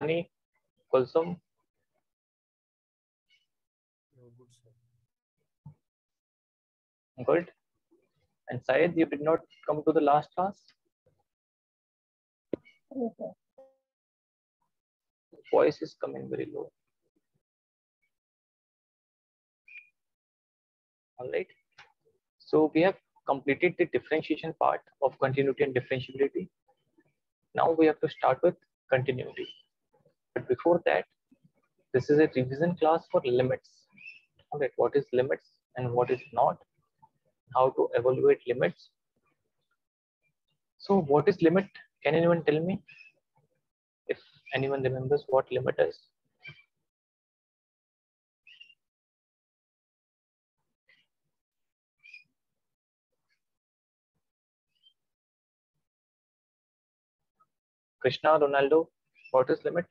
Shivani, Kulsum. Good. And Syed, you did not come to the last class? Okay. Voice is coming very low. All right. So we have completed the differentiation part of continuity and differentiability. Now we have to start with continuity. But before that, this is a revision class for limits. All right, what is limits and what is not? How to evaluate limits. So what is limit? Can anyone tell me? If anyone remembers what limit is. Krishna, Ronaldo, what is limit?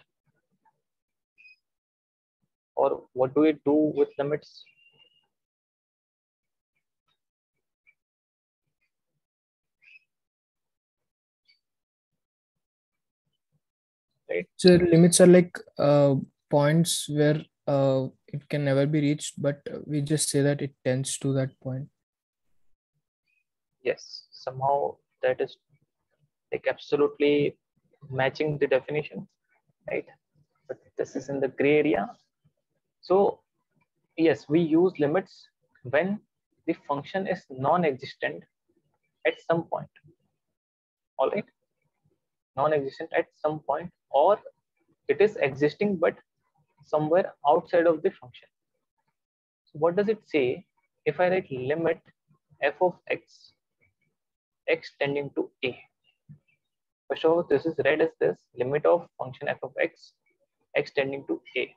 Or what do we do with limits? Right. So limits are like uh, points where uh, it can never be reached, but we just say that it tends to that point. Yes, somehow that is like absolutely matching the definition, right? But this is in the gray area. So yes, we use limits when the function is non-existent at some point. All right, non-existent at some point, or it is existing but somewhere outside of the function. So what does it say if I write limit f of x, x tending to a? First this is read as this limit of function f of x, x tending to a.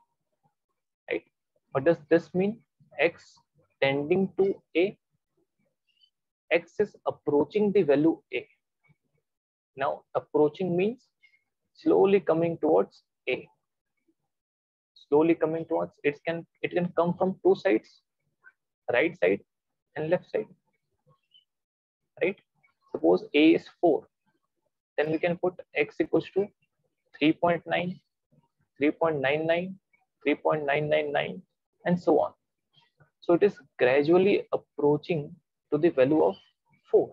Right? What does this mean? x tending to a. x is approaching the value a. Now, approaching means slowly coming towards a. Slowly coming towards it can it can come from two sides, right side and left side. Right? Suppose a is 4 then we can put x equals to 3.9, 3.99, 3.999, and so on. So it is gradually approaching to the value of 4.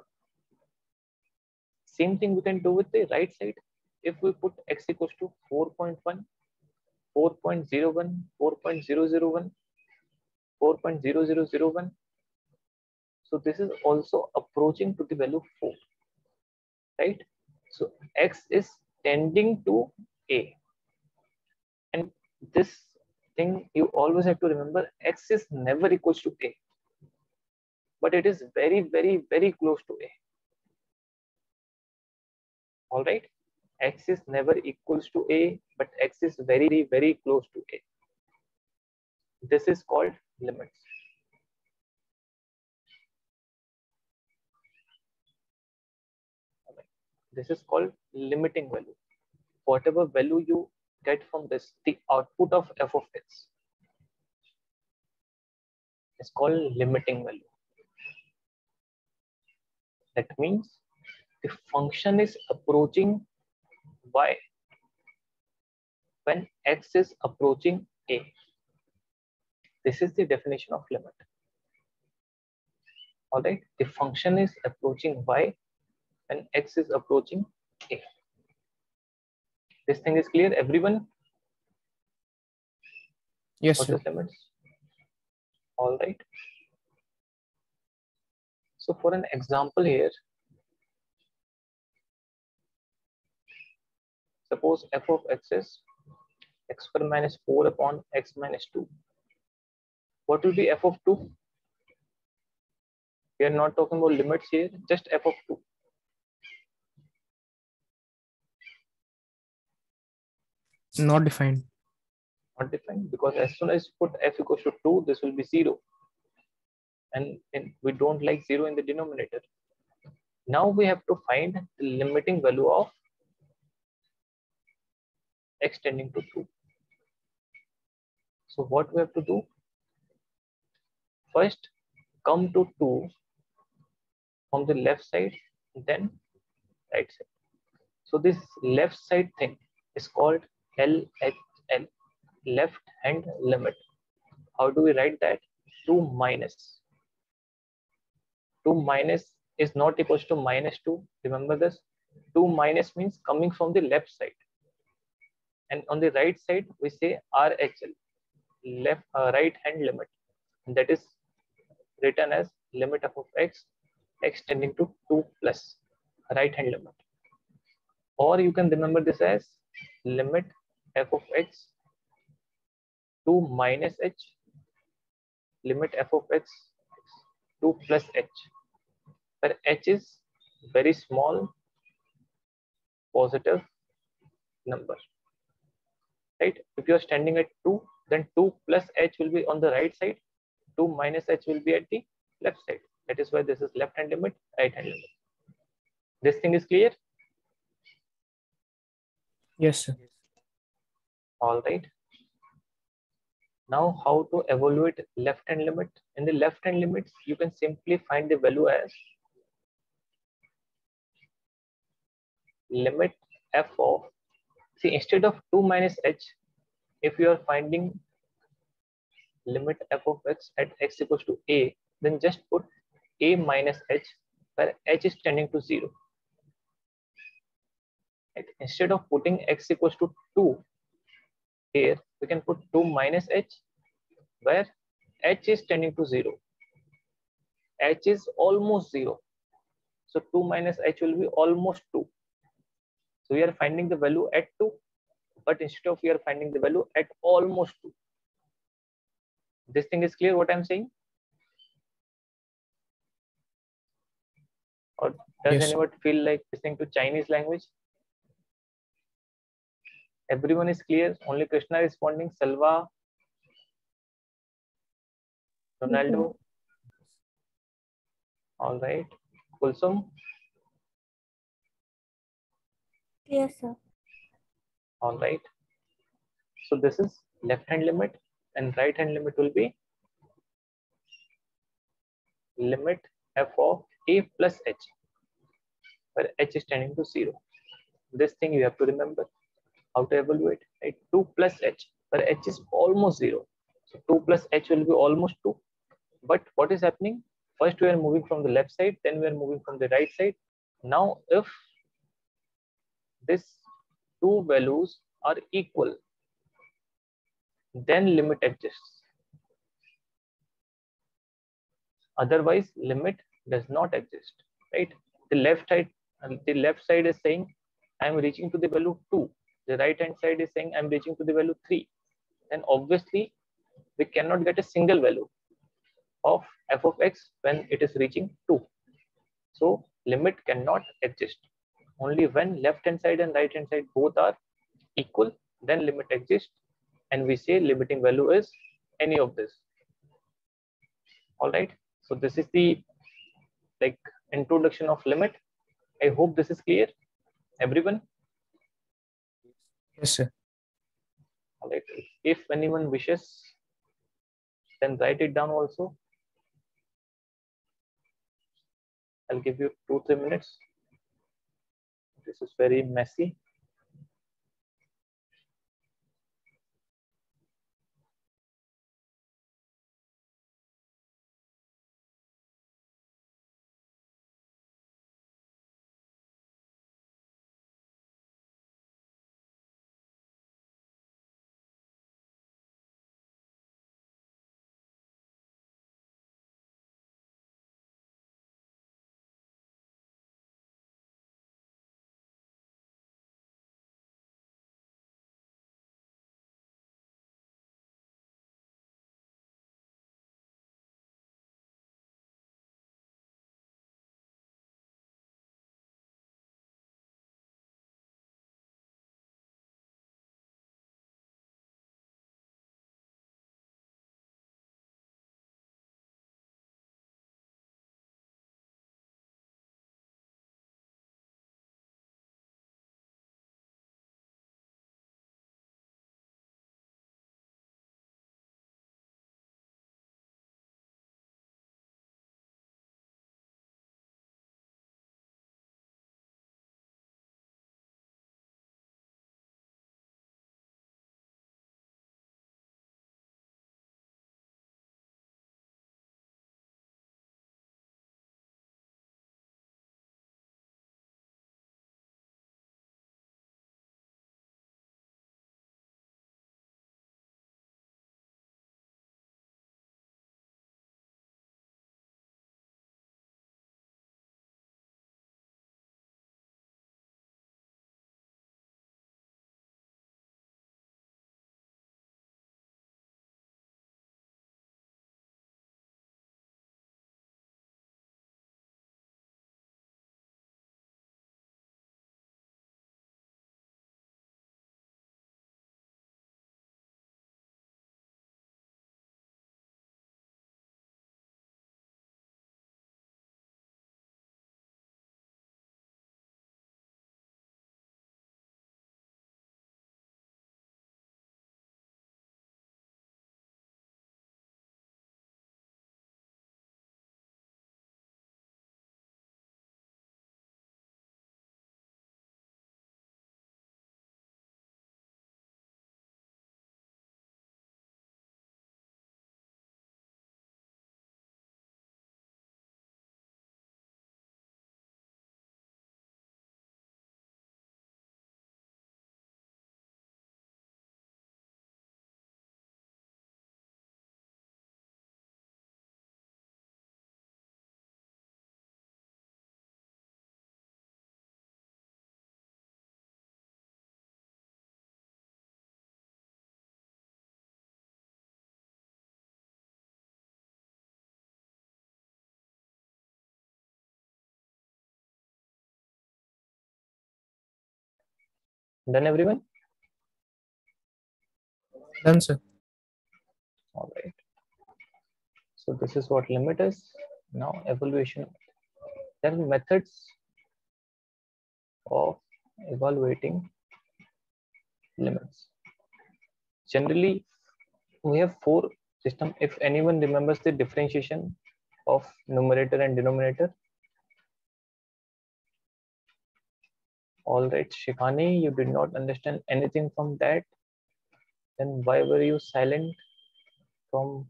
Same thing we can do with the right side. If we put x equals to 4.1, 4.01, 4.001, 4.0001. So this is also approaching to the value 4, right? So x is tending to a. And this thing you always have to remember x is never equals to a. But it is very, very, very close to a. All right. x is never equals to a, but x is very, very close to a. This is called limits. this is called limiting value whatever value you get from this the output of f of x. Is called limiting value. That means the function is approaching y when x is approaching a. This is the definition of limit. All right? The function is approaching y when x is approaching. This thing is clear, everyone? Yes, sir. limits? All right. So for an example here, suppose f of x is x square minus 4 upon x minus 2. What will be f of 2? We are not talking about limits here, just f of 2. Not defined. not defined because as soon as you put f equals to 2 this will be 0 and, and we don't like 0 in the denominator. Now we have to find the limiting value of x tending to 2 so what we have to do? First come to 2 from the left side then right side. So this left side thing is called LHL, left hand limit. How do we write that? 2 minus. 2 minus is not equals to minus 2. Remember this? 2 minus means coming from the left side. And on the right side, we say RHL, left uh, right hand limit. And that is written as limit of x, x tending to 2 plus right hand limit. Or you can remember this as limit f of x 2 minus h limit f of x 2 plus h. Where h is very small positive number right? If you are standing at 2 then 2 plus h will be on the right side 2 minus h will be at the left side. That is why this is left hand limit right hand limit. This thing is clear? Yes, sir. All right. Now how to evaluate left hand limit? In the left hand limits you can simply find the value as limit f of see instead of 2 minus h if you are finding limit f of x at x equals to a then just put a minus h where h is tending to 0 instead of putting x equals to 2 here we can put 2 minus h where h is tending to 0 h is almost 0 so 2 minus h will be almost 2 so we are finding the value at 2 but instead of we are finding the value at almost 2 this thing is clear what i'm saying? Or does Yes. anyone feel like listening to chinese language everyone is clear. Only krishna responding. Salva ronaldo. All right. Kulsum? Yes, sir. all right. So this is left hand limit and right hand limit will be limit f of a plus h where h is tending to 0 this thing you have to remember how to evaluate right? 2 plus h where h is almost 0 so 2 plus h will be almost 2 but what is happening? First we are moving from the left side then we are moving from the right side. Now if this two values are equal then limit exists. Otherwise limit does not exist right? The left side the left side is saying i am reaching to the value 2 the right hand side is saying i'm reaching to the value 3 then obviously we cannot get a single value of f of x when it is reaching 2 so limit cannot exist. Only when left hand side and right hand side both are equal then limit exists. And we say limiting value is any of this. All right so this is the like introduction of limit. I hope this is clear everyone Yes, sir. all right. If anyone wishes then write it down also. I'll give you two three minutes. This is very messy Done, everyone? Done, sir. All right. So this is what limit is. Now evaluation. There are methods of evaluating limits. Generally, we have four system. If anyone remembers the differentiation of numerator and denominator. All right, Shikhani, you did not understand anything from that. Then why were you silent from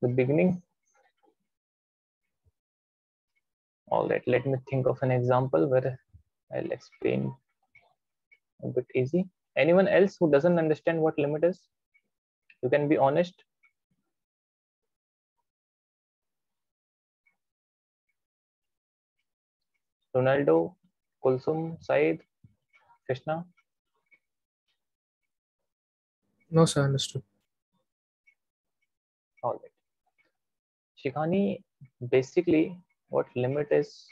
the beginning? All right, let me think of an example where I'll explain a bit easy. Anyone else who doesn't understand what limit is? You can be honest. Ronaldo, Kulsum, Syed, Krishna. No, sir. Understood. All right. Shikhani, basically what limit is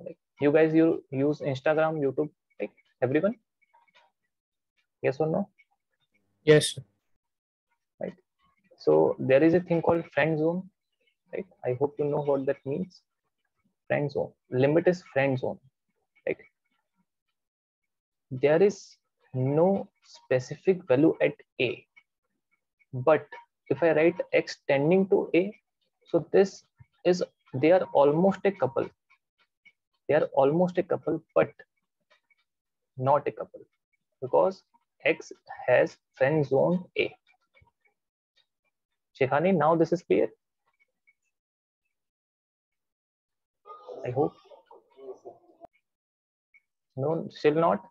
like you guys you use Instagram, YouTube, like everyone? Yes or no? Yes, Right. So there is a thing called friend zone, right? I hope you know what that means. Friend zone. Limit is friend zone, right? There is no specific value at A. But if I write x tending to A, so this is they are almost a couple. They are almost a couple, but not a couple because x has friend zone A. Shekhani, now this is clear. I hope. No, still not.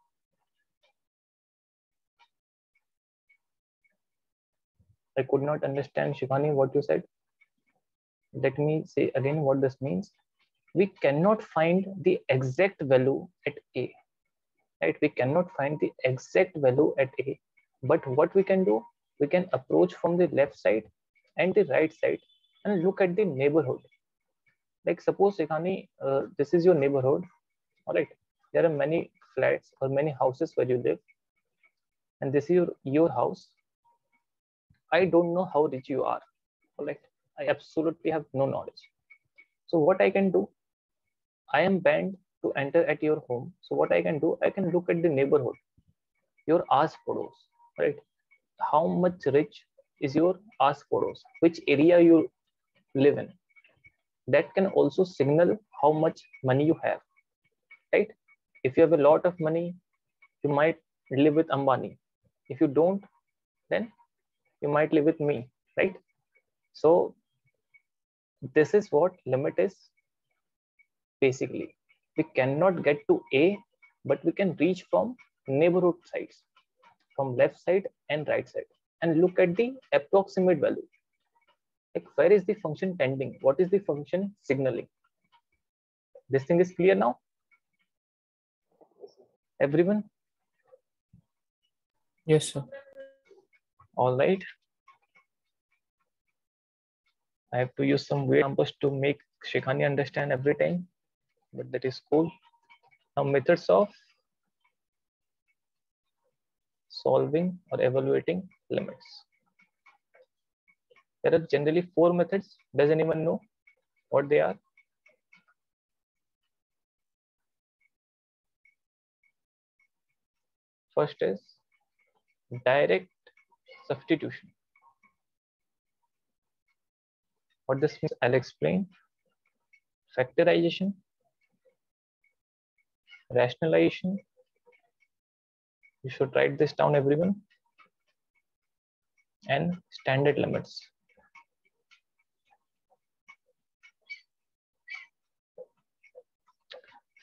I could not understand, Shivani, what you said. Let me say again what this means. We cannot find the exact value at A. Right? We cannot find the exact value at A. But what we can do, we can approach from the left side and the right side and look at the neighborhood. Like suppose Shivani, uh, this is your neighborhood. All right. There are many flats or many houses where you live. And this is your, your house I don't know how rich you are. Like I absolutely have no knowledge. So what I can do, I am banned to enter at your home. So what I can do, I can look at the neighborhood, your ask photos, right? How much rich is your ask photos? Which area you live in? That can also signal how much money you have, right? If you have a lot of money, you might live with Ambani. If you don't, then you might live with me, right? So this is what limit is basically. We cannot get to A, but we can reach from neighborhood sides, from left side and right side, and look at the approximate value. Like where is the function tending? What is the function signaling? This thing is clear now? Everyone? Yes, sir. All right. I have to use some weird numbers to make Shikhani understand every time, but that is cool. Now methods of solving or evaluating limits. There are generally four methods. Does anyone know what they are? First is direct substitution. What this means, I'll explain. Factorization, rationalization. You should write this down, everyone. And standard limits.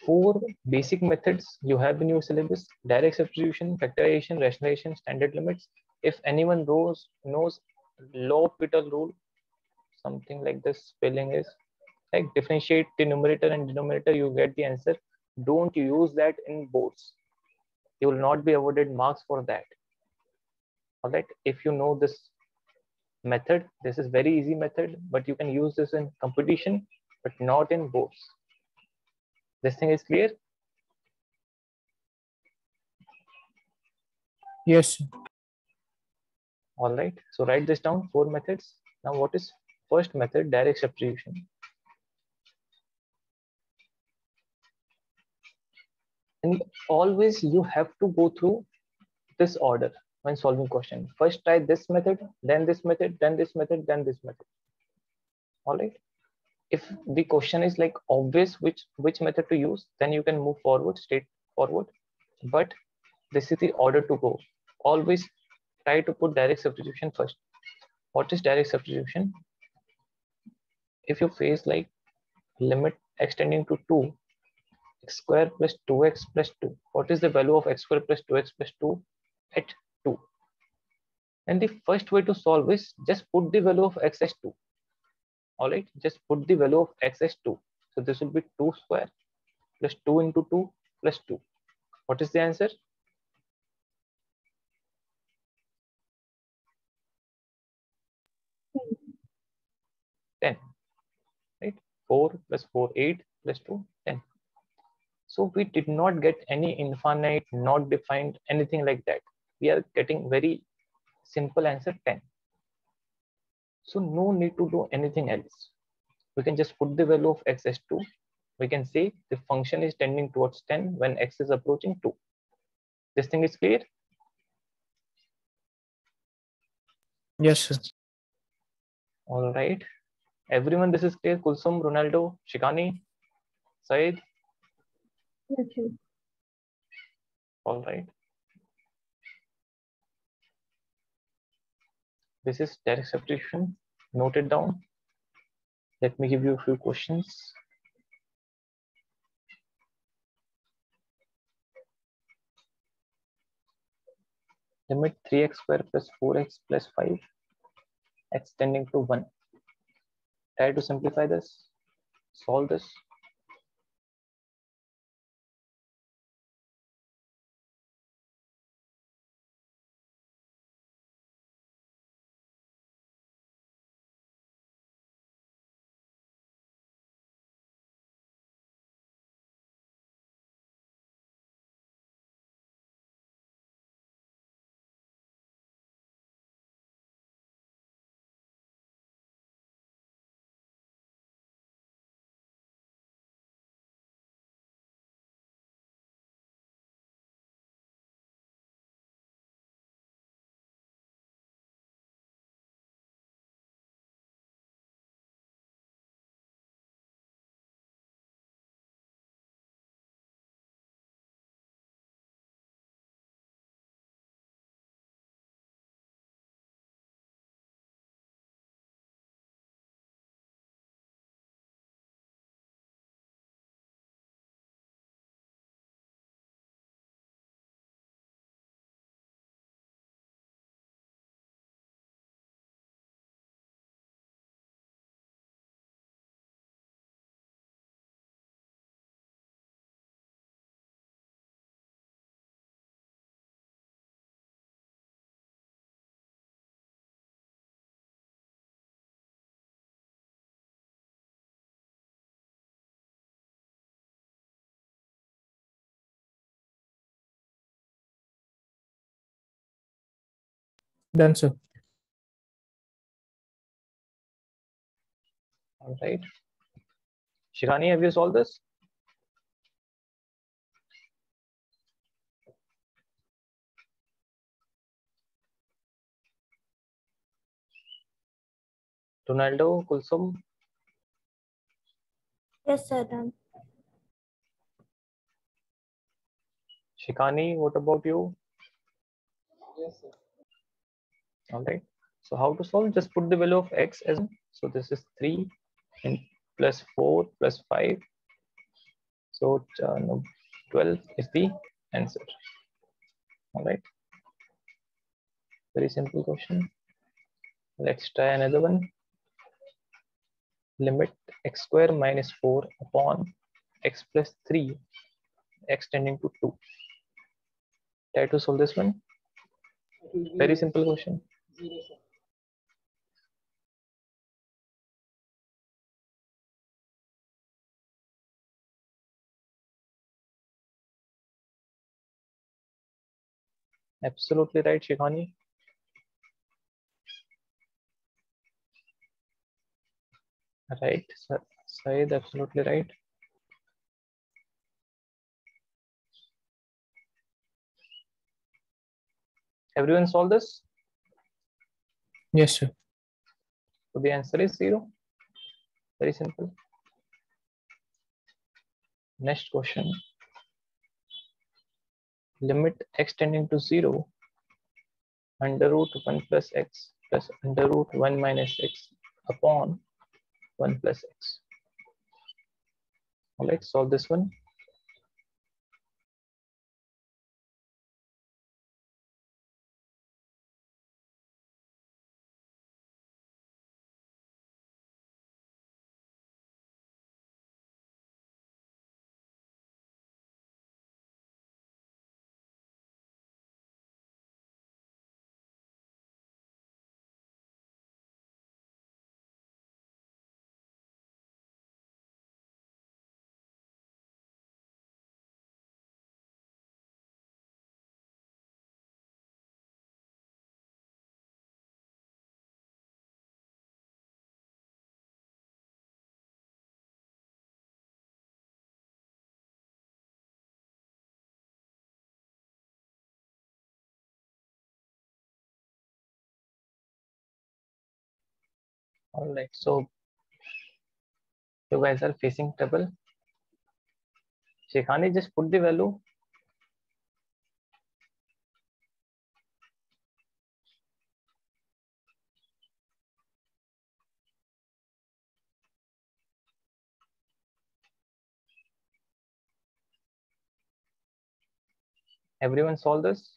Four basic methods you have in your syllabus, direct substitution, factorization, rationalization, standard limits. If anyone knows, knows L'Hopital rule, something like this spelling is like differentiate the numerator and denominator you get the answer. Don't use that in boards. You will not be awarded marks for that. All right? If you know this method this is very easy method but you can use this in competition but not in boards This thing is clear? Yes. All right. So write this down, four methods. Now what is first method, direct substitution. And always you have to go through this order when solving question. First try this method, then this method, then this method, then this method. All right. If the question is like obvious which which method to use, then you can move forward, straight forward. But this is the order to go. Always try to put direct substitution first. What is direct substitution? If you face like limit extending to 2, x square plus 2x plus 2. What is the value of x square plus 2x plus 2 at 2? And the first way to solve is just put the value of x as 2. All right, just put the value of x as 2. So this will be 2 square plus 2 into 2 plus 2. What is the answer? 10 right 4 plus 4 8 plus 2 10 so we did not get any infinite not defined anything like that we are getting very simple answer 10 so no need to do anything else. We can just put the value of x as 2 we can say the function is tending towards 10 when x is approaching 2 this thing is clear? Yes, sir. all right. Everyone this is clear. Kulsum ronaldo shikani Syed Yes, sir. all right this is direct substitution note it down. Let me give you a few questions. Limit 3x square plus 4x plus 5 x tending to 1 try to simplify this solve this Done, sir. all right shikani have you solved this ronaldo kulsum Yes, sir. Done. shikani what about you Yes, sir. All right. So how to solve? Just put the value of x as so this is 3 and plus 4 plus 5 so uh, no, 12 is the answer. All right. Very simple question. Let's try another one. Limit x square minus 4 upon x plus 3 x tending to 2 try to solve this one. Very simple question Absolutely right, Shikhani. Right, Saeed, absolutely right. Everyone solve this? Yes, sir. So the answer is zero. Very simple. Next question. Limit x tending to zero under root 1 plus x plus under root 1 minus x upon 1 plus x. All right, solve this one. All right, so you guys are facing trouble. Shekhani, just put the value. Everyone solve this?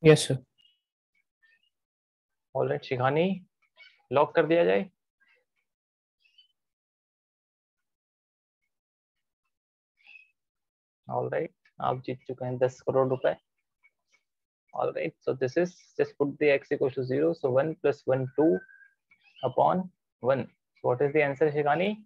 Yes, sir. All right Shikhani, lock कर दिया जाए all right आप जीत चुके हैं दस करोड़ रुपए All right, so this is just put the x equals to zero. So one plus one two upon one. So what is the answer, Shikhani?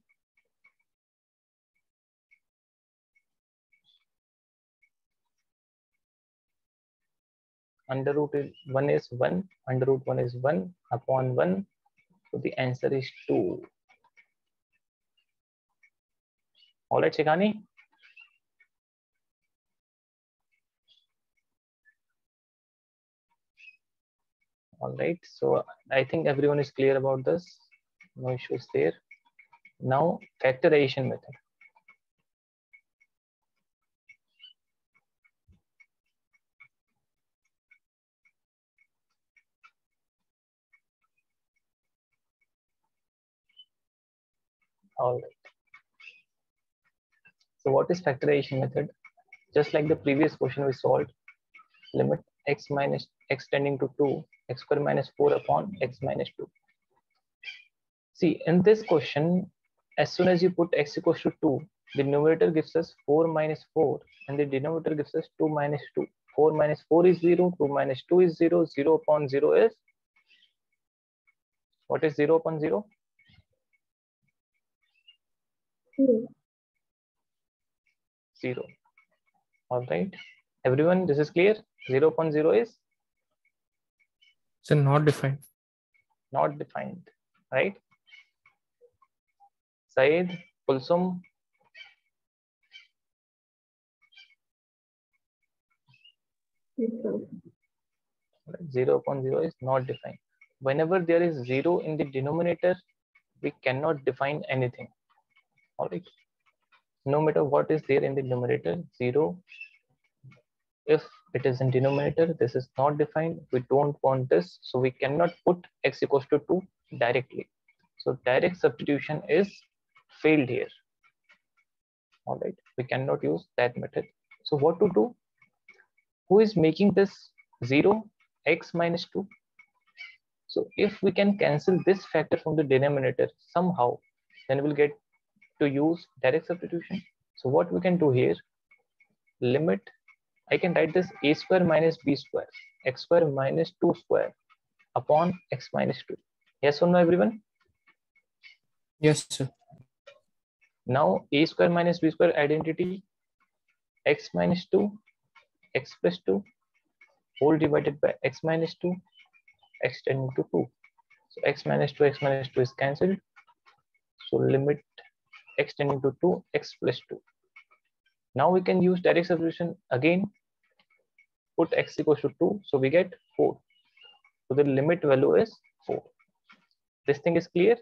Under root is one is one. Under root one is one upon one. So the answer is two. All right, Shikhani. All right, so I think everyone is clear about this. No issues there. Now, factorization method. All right. So what is factorization method? Just like the previous question we solved, limit x minus x tending to 2, x square minus 4 upon x minus 2. See, in this question, as soon as you put x equals to 2, the numerator gives us 4 minus 4 and the denominator gives us 2 minus 2. 4 minus 4 is 0, 2 minus 2 is 0, 0 upon 0 is, what is 0 upon 0? Zero. 0. All right. Everyone, this is clear? 0 upon 0 is So not defined. not defined, right? Syed, Kulsum, Yes, right, 0 upon 0 is not defined. Whenever there is 0 in the denominator, we cannot define anything. All right. No matter what is there in the numerator, 0. If it is in denominator, this is not defined. We don't want this. So we cannot put x equals to 2 directly. So direct substitution is failed here. All right. We cannot use that method. So what to do? Who is making this 0? x minus 2. So if we can cancel this factor from the denominator somehow, then we'll get to use direct substitution. So what we can do here, limit, I can write this a square minus b square, x square minus 2 square upon x minus 2. Yes or no, everyone? Yes, sir. Now a square minus b square identity, x minus 2 x plus 2 whole divided by x minus 2 x tending to 2 so x minus 2 x minus 2 is cancelled so limit x tending to 2 x plus 2 now we can use direct substitution again. Put x equals to 2 so we get 4 so the limit value is 4 this thing is clear?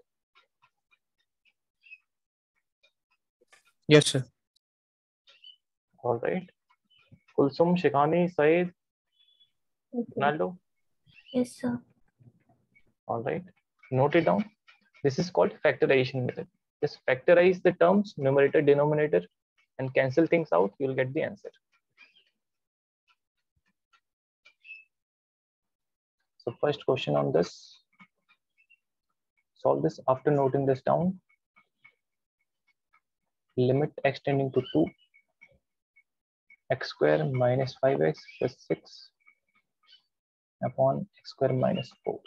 Yes, sir. all right. Kulsum shikani Syed Okay. ronaldo? Yes, sir. all right. Note it down. This is called factorization method just factorize the terms numerator denominator and cancel things out you'll get the answer. So first question on this. Solve this after noting this down. Limit x tending to 2 x square minus 5x plus 6 upon x square minus 4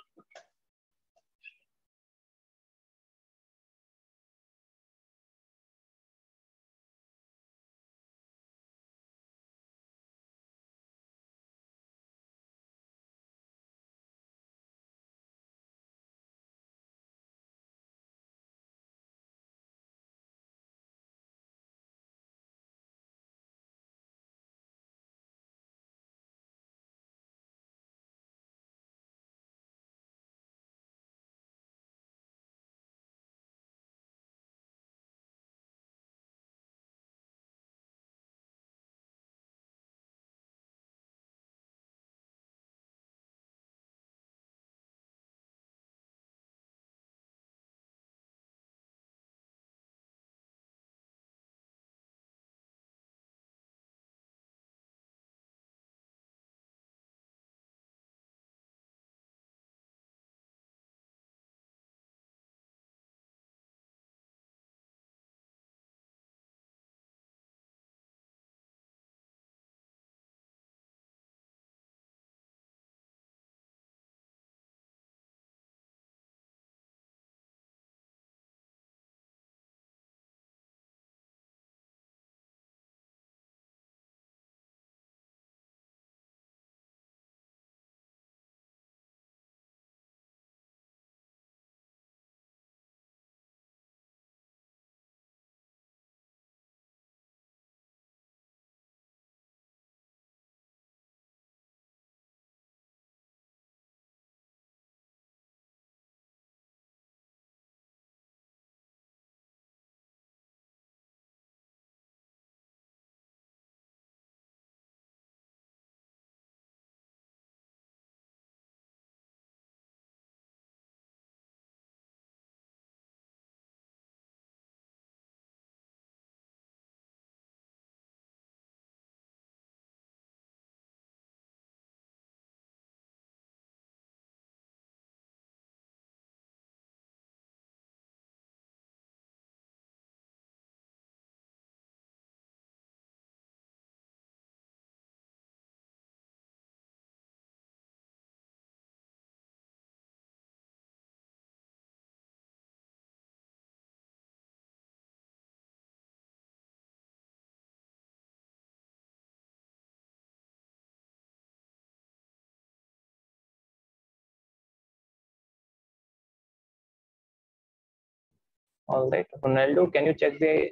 All right, Ronaldo, can you check the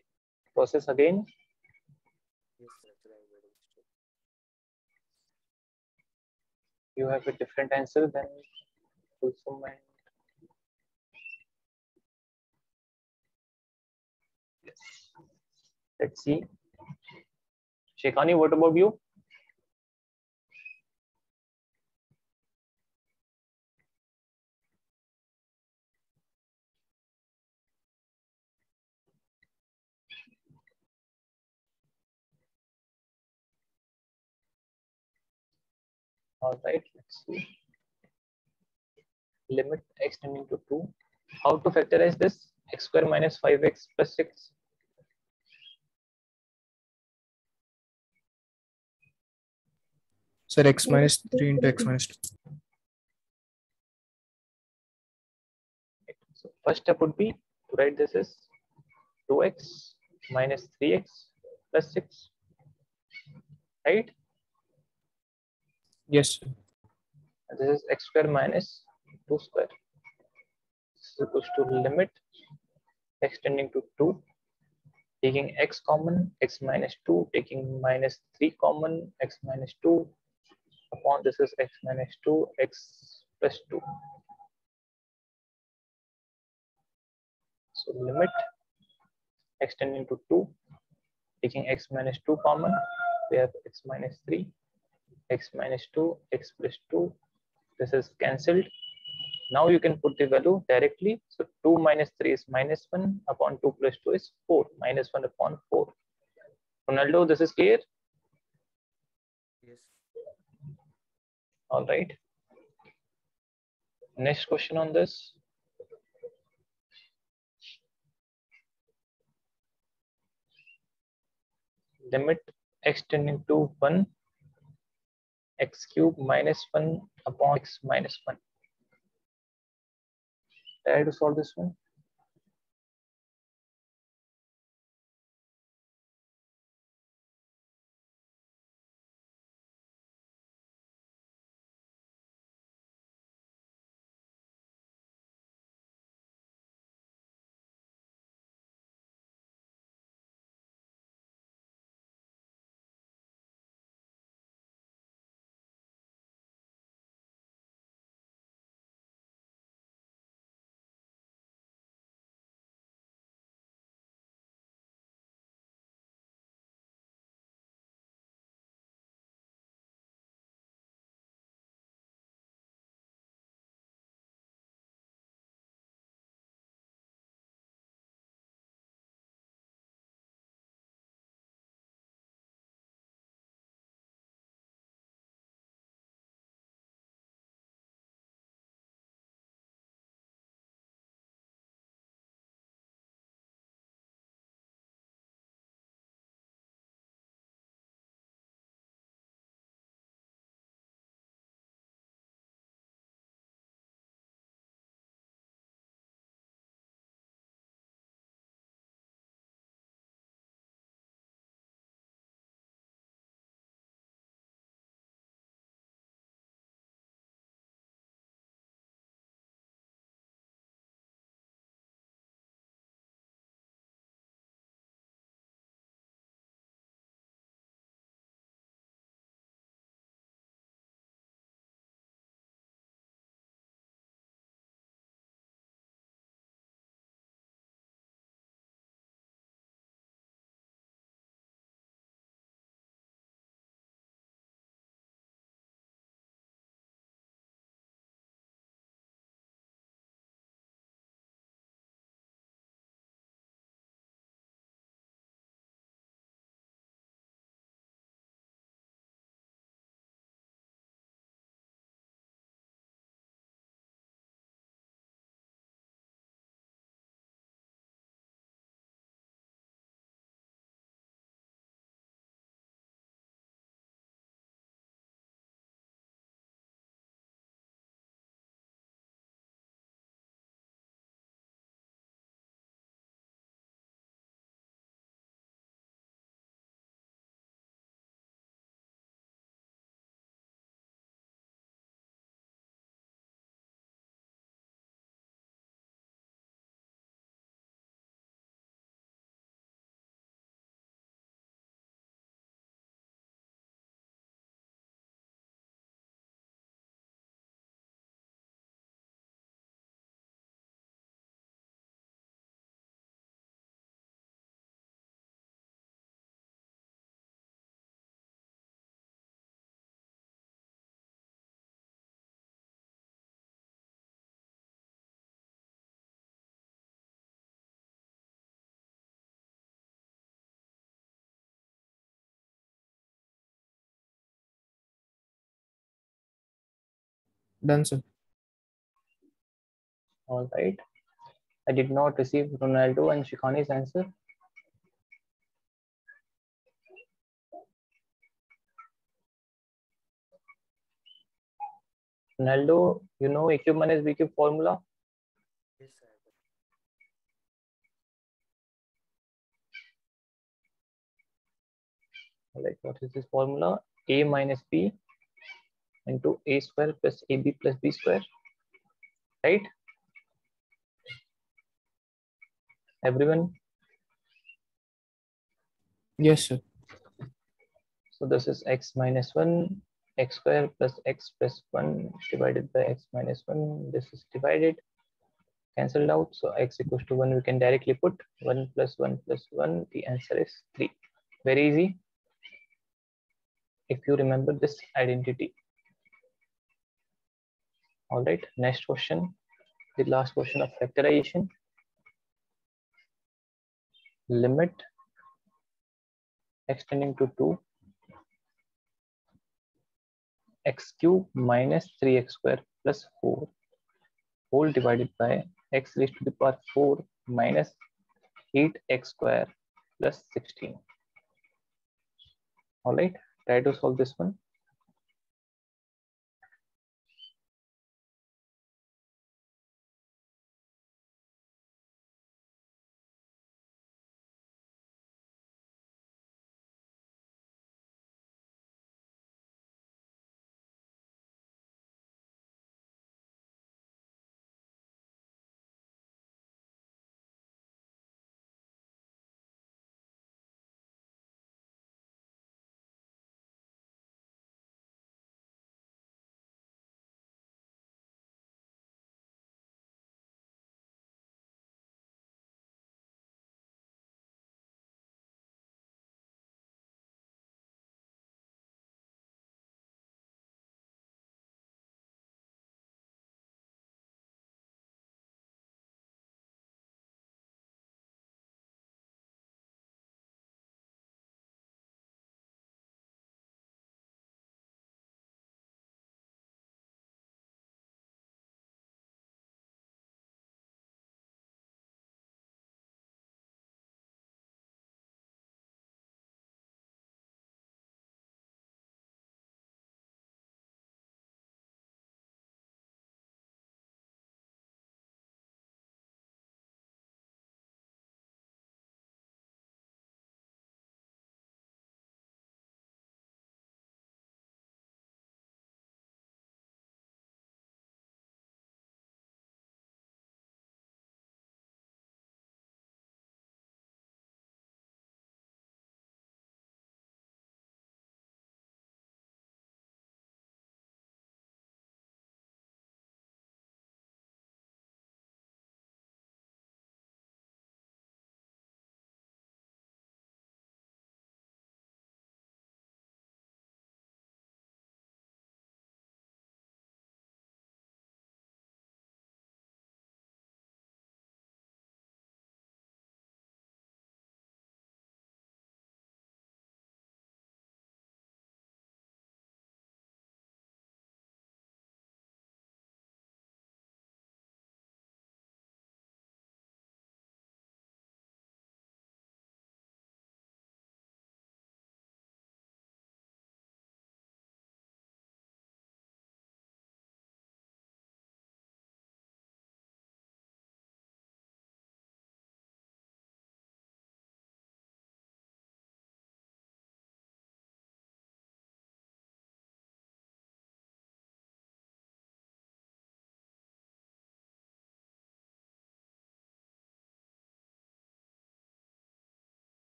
process again? You have a different answer than and yes. Let's see. Shekhani, what about you? All right, let's see. Limit x tending to 2. How to factorize this? x square minus 5x plus 6. Sir, x minus 3 into x minus 2. So first step would be to write this as 2x minus 3x plus 6. Right? Yes. sir. This is x square minus 2 square. This is equals to limit x tending to 2, taking x common, x minus 2, taking minus 3 common, x minus 2, upon this is x minus 2, x plus 2. So limit x tending to 2, taking x minus 2 common, we have x minus 3, x minus 2, x plus 2. This is cancelled. Now you can put the value directly. So 2 minus 3 is minus 1 upon 2 plus 2 is 4, minus 1 upon 4. Ronaldo, this is clear? Yes. All right. Next question on this. Limit x tending to 1 x cube minus 1 upon x minus 1. Try to solve this one. Done, sir. All right. I did not receive Ronaldo and Shikani's answer. Ronaldo, you know A cube minus B formula? Yes, sir. Like what is this formula? A minus B into a square plus ab plus b square right? Everyone? Yes, sir. so this is x minus 1 x square plus x plus 1 divided by x minus 1 this is divided cancelled out. So x equals to 1 we can directly put 1 plus 1 plus 1 the answer is 3 very easy. If you remember this identity all right next question. The last question of factorization. Limit extending to 2 x cube minus 3x square plus 4 whole divided by x raised to the power 4 minus 8x square plus 16 all right try to solve this one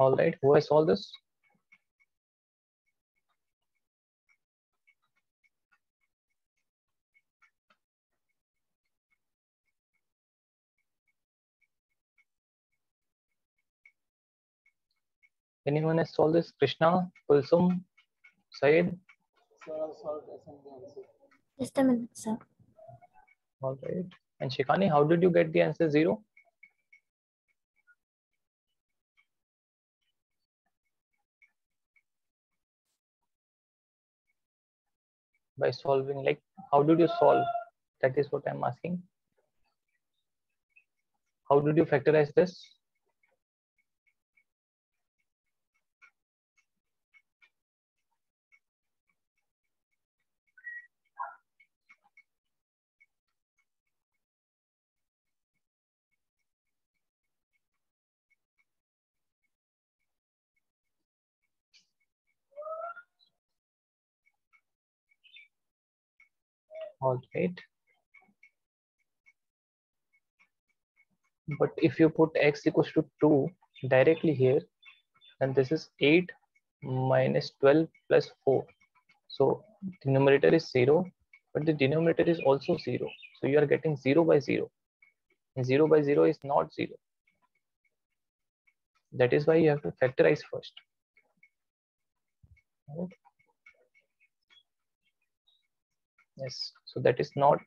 All right, who has solved this? Anyone has solved this? Krishna, Kulsum, Syed? Sir, I solved assembly. Just a minute, sir. All right. And Shikani, how did you get the answer zero? By solving, like, how did you solve? That is what I'm asking. How did you factorize this? All right. But if you put x equals to 2 directly here, then this is 8 minus 12 plus 4. So the numerator is 0, but the denominator is also 0. So you are getting 0 by 0. And 0 by 0 is not 0. That is why you have to factorize first. Right? Yes, so that is not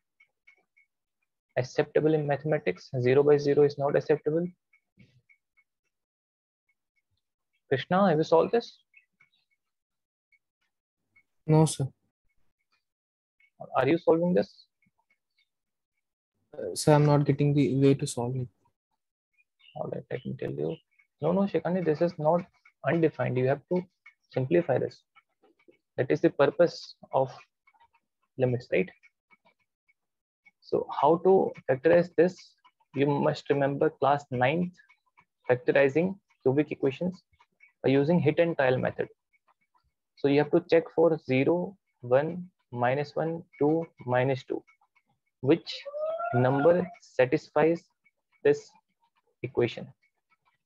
acceptable in mathematics. 0 by 0 is not acceptable. Krishna, have you solved this? No, sir. Are you solving this? Uh, So I'm not getting the way to solve it. All right, let me tell you. No, no, Shikani, this is not undefined. You have to simplify this. That is the purpose of limits, right? So how to factorize this? You must remember class 9th factorizing cubic equations by using hit and trial method. So you have to check for 0, 1, minus 1, 2, minus 2. Which number satisfies this equation?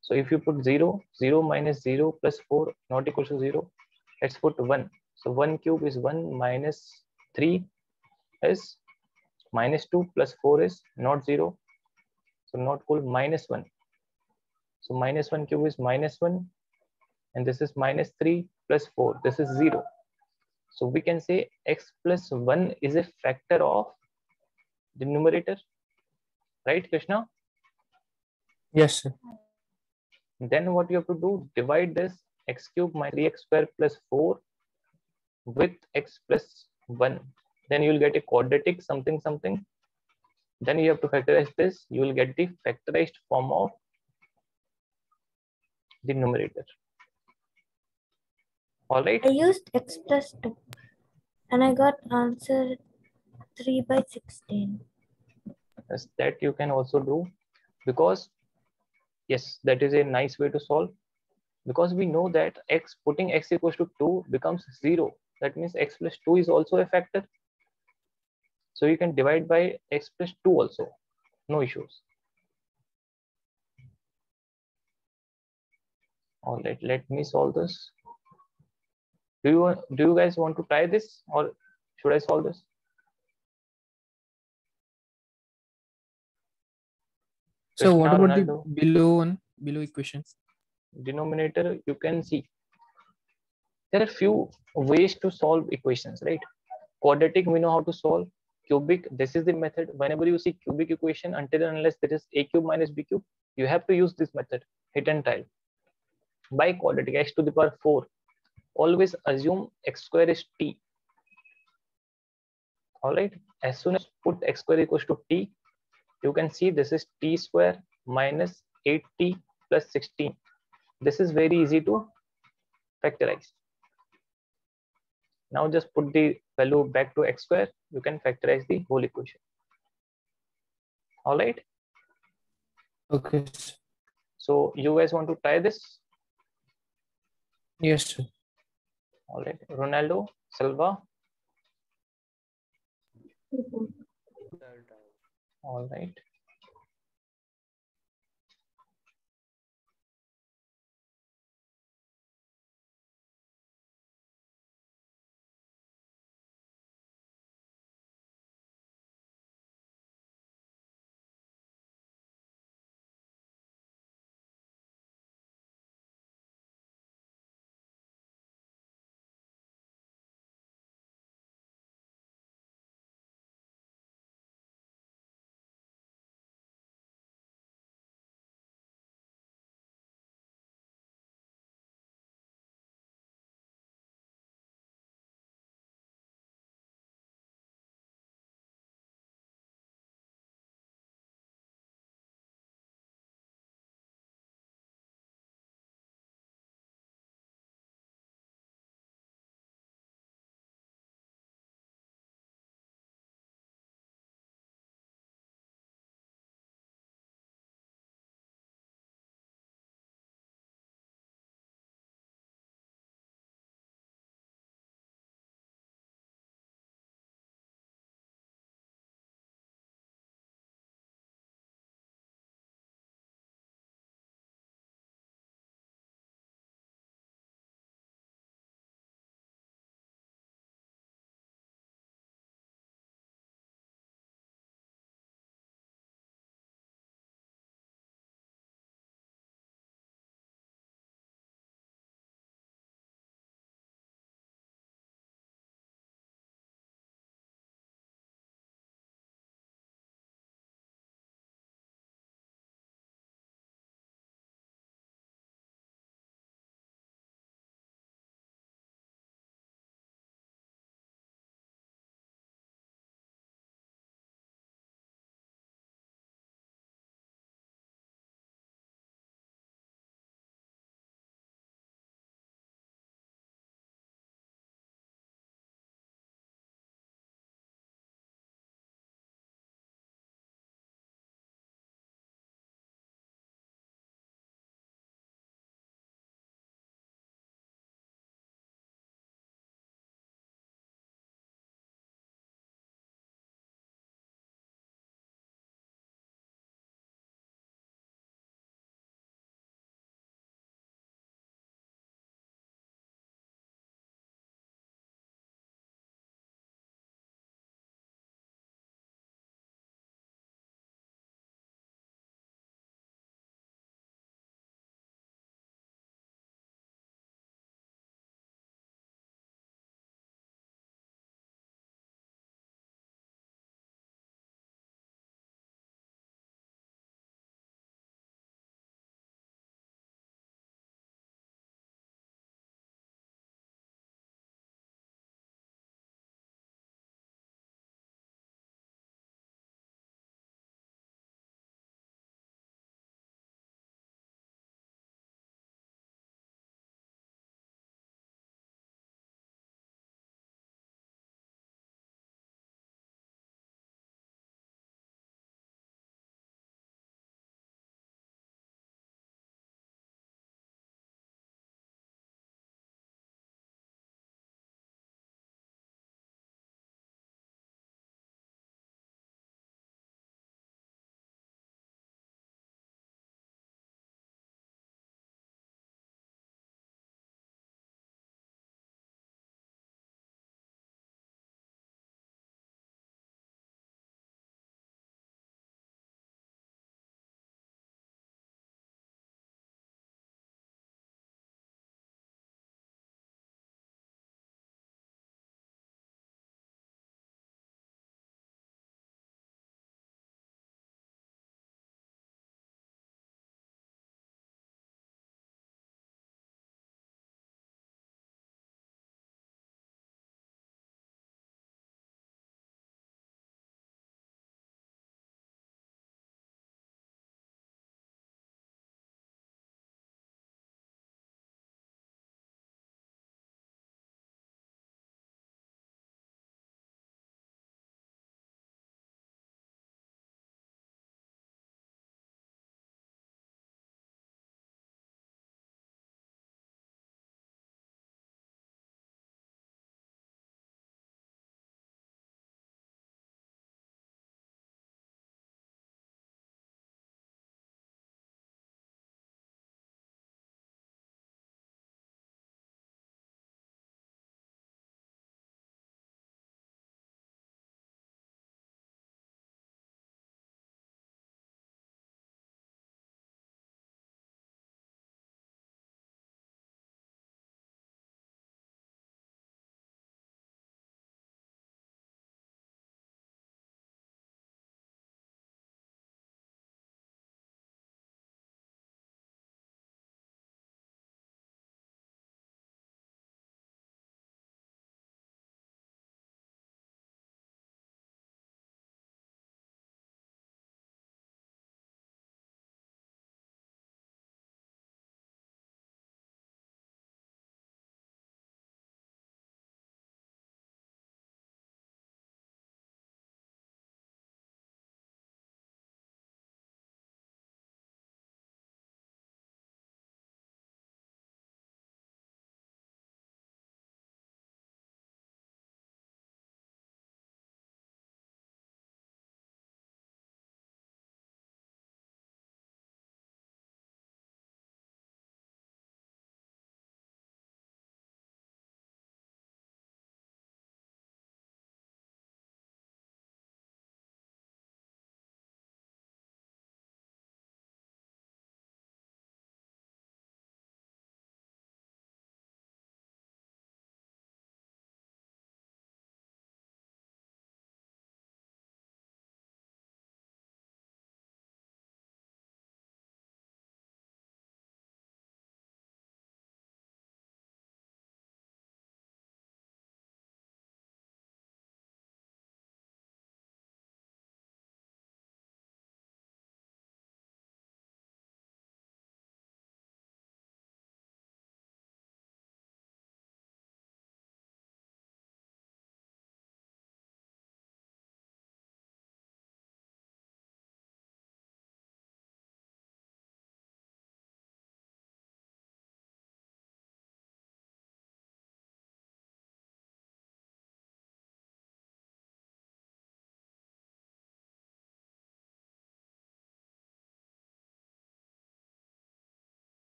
So if you put 0, 0 minus 0 plus 4 not equal to 0, let's put 1. So 1 cube is 1 minus 3 is minus 2 plus 4 is not 0. So not equal minus 1. So minus 1 cube is minus 1 and this is minus 3 plus 4. This is 0. So we can say x plus 1 is a factor of the numerator. Right, Krishna? Yes, sir. Then what you have to do, divide this x cube minus 3x square plus 4 with x plus 1. Then you will get a quadratic something something. Then you have to factorize this. You will get the factorized form of the numerator. All right. I used x plus 2 and I got answer 3 by 16. Yes, that you can also do because yes, that is a nice way to solve because we know that x putting x equals to 2 becomes 0. That means x plus 2 is also a factor. So you can divide by x plus 2 also. No issues. All right, let me solve this. Do you want- do you guys want to try this or should I solve this? So what Krishna, about the below one, below equation? denominator you can see there are few ways to solve equations right? Quadratic we know how to solve. Cubic this is the method. Whenever you see cubic equation until and unless there is a cube minus b cube you have to use this method hit and trial. By quadratic x to the power 4 always assume x square is t. All right? As soon as put x square equals to t you can see this is t square minus 8t plus 16 this is very easy to factorize. Now just put the value back to x square, you can factorize the whole equation. All right. Okay. So you guys want to try this? Yes, sir. All right. Ronaldo, Silva. All right.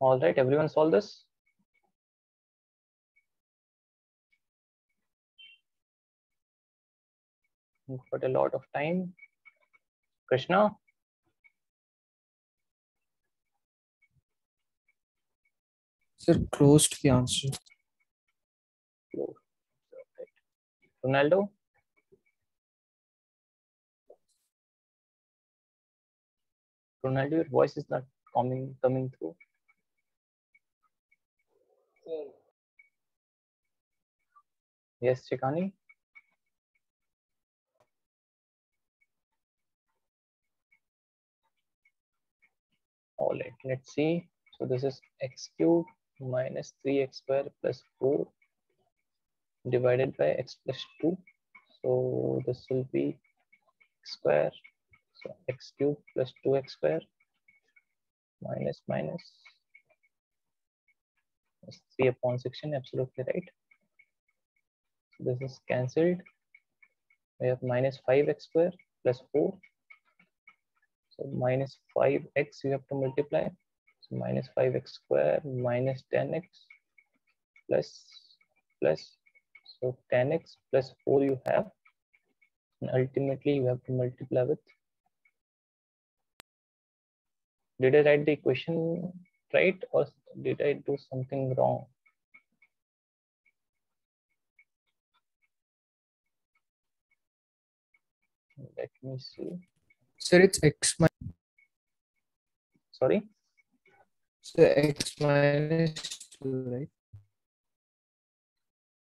All right, everyone solve this. We've got a lot of time. Krishna, Sir, close to the answer. Ronaldo, Ronaldo, your voice is not coming coming through. Sir, Yes, Chikani. All right, let's see. So this is x cubed minus 3x square plus 4 divided by x plus 2. So this will be x square. So x cubed plus 2x square minus minus 3 upon 16, absolutely right. So this is cancelled. We have minus 5x square plus 4. So minus 5x you have to multiply. So minus 5x square minus 10x plus plus. So 10x plus 4 you have. And ultimately you have to multiply with. Did I write the equation right or did I do something wrong? Let me see. Sir, it's x minus, Sorry. sir, x minus 2, right?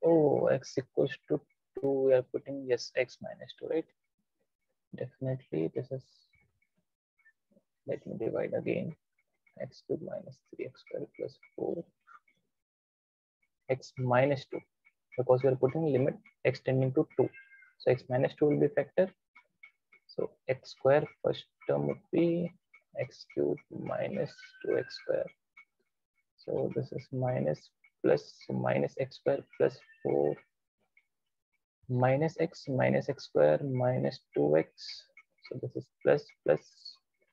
Oh, x equals to 2. We are putting yes, x minus 2, right? Definitely, this is. Let me divide again. X cube minus 3x square plus 4. x minus 2 because we are putting limit x tending to 2. So x minus 2 will be factor. So x square first term would be x cube minus 2x square. So this is minus plus minus x square plus 4 minus x minus x square minus 2x. So this is plus plus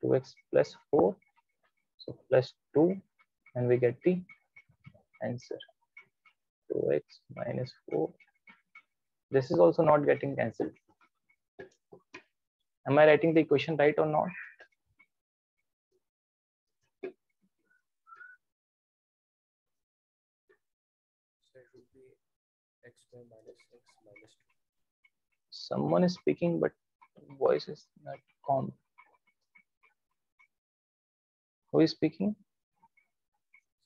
2x plus 4. So plus 2 and we get the answer 2x minus 4. This is also not getting cancelled. Am I writing the equation right or not? So it would be x square minus x minus 2. Someone is speaking, but voice is not calm. Who is speaking?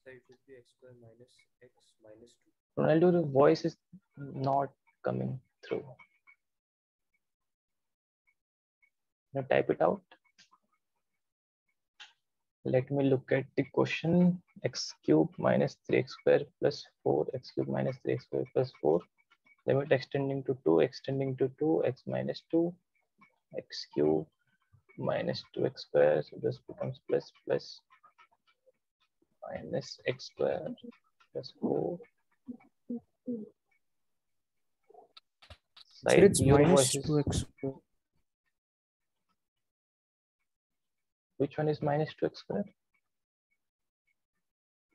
So it would be x square minus x minus 2. Ronaldo, your voice is not coming through. Now type it out. Let me look at the question. x cube minus 3x square plus 4, x cube minus 3x square plus 4. Limit extending to 2, extending to 2, x minus 2, x cube minus 2x square. So this becomes plus plus minus x square plus 4. Sir, Side it's minus voice is- 2x. Which one is minus 2x square?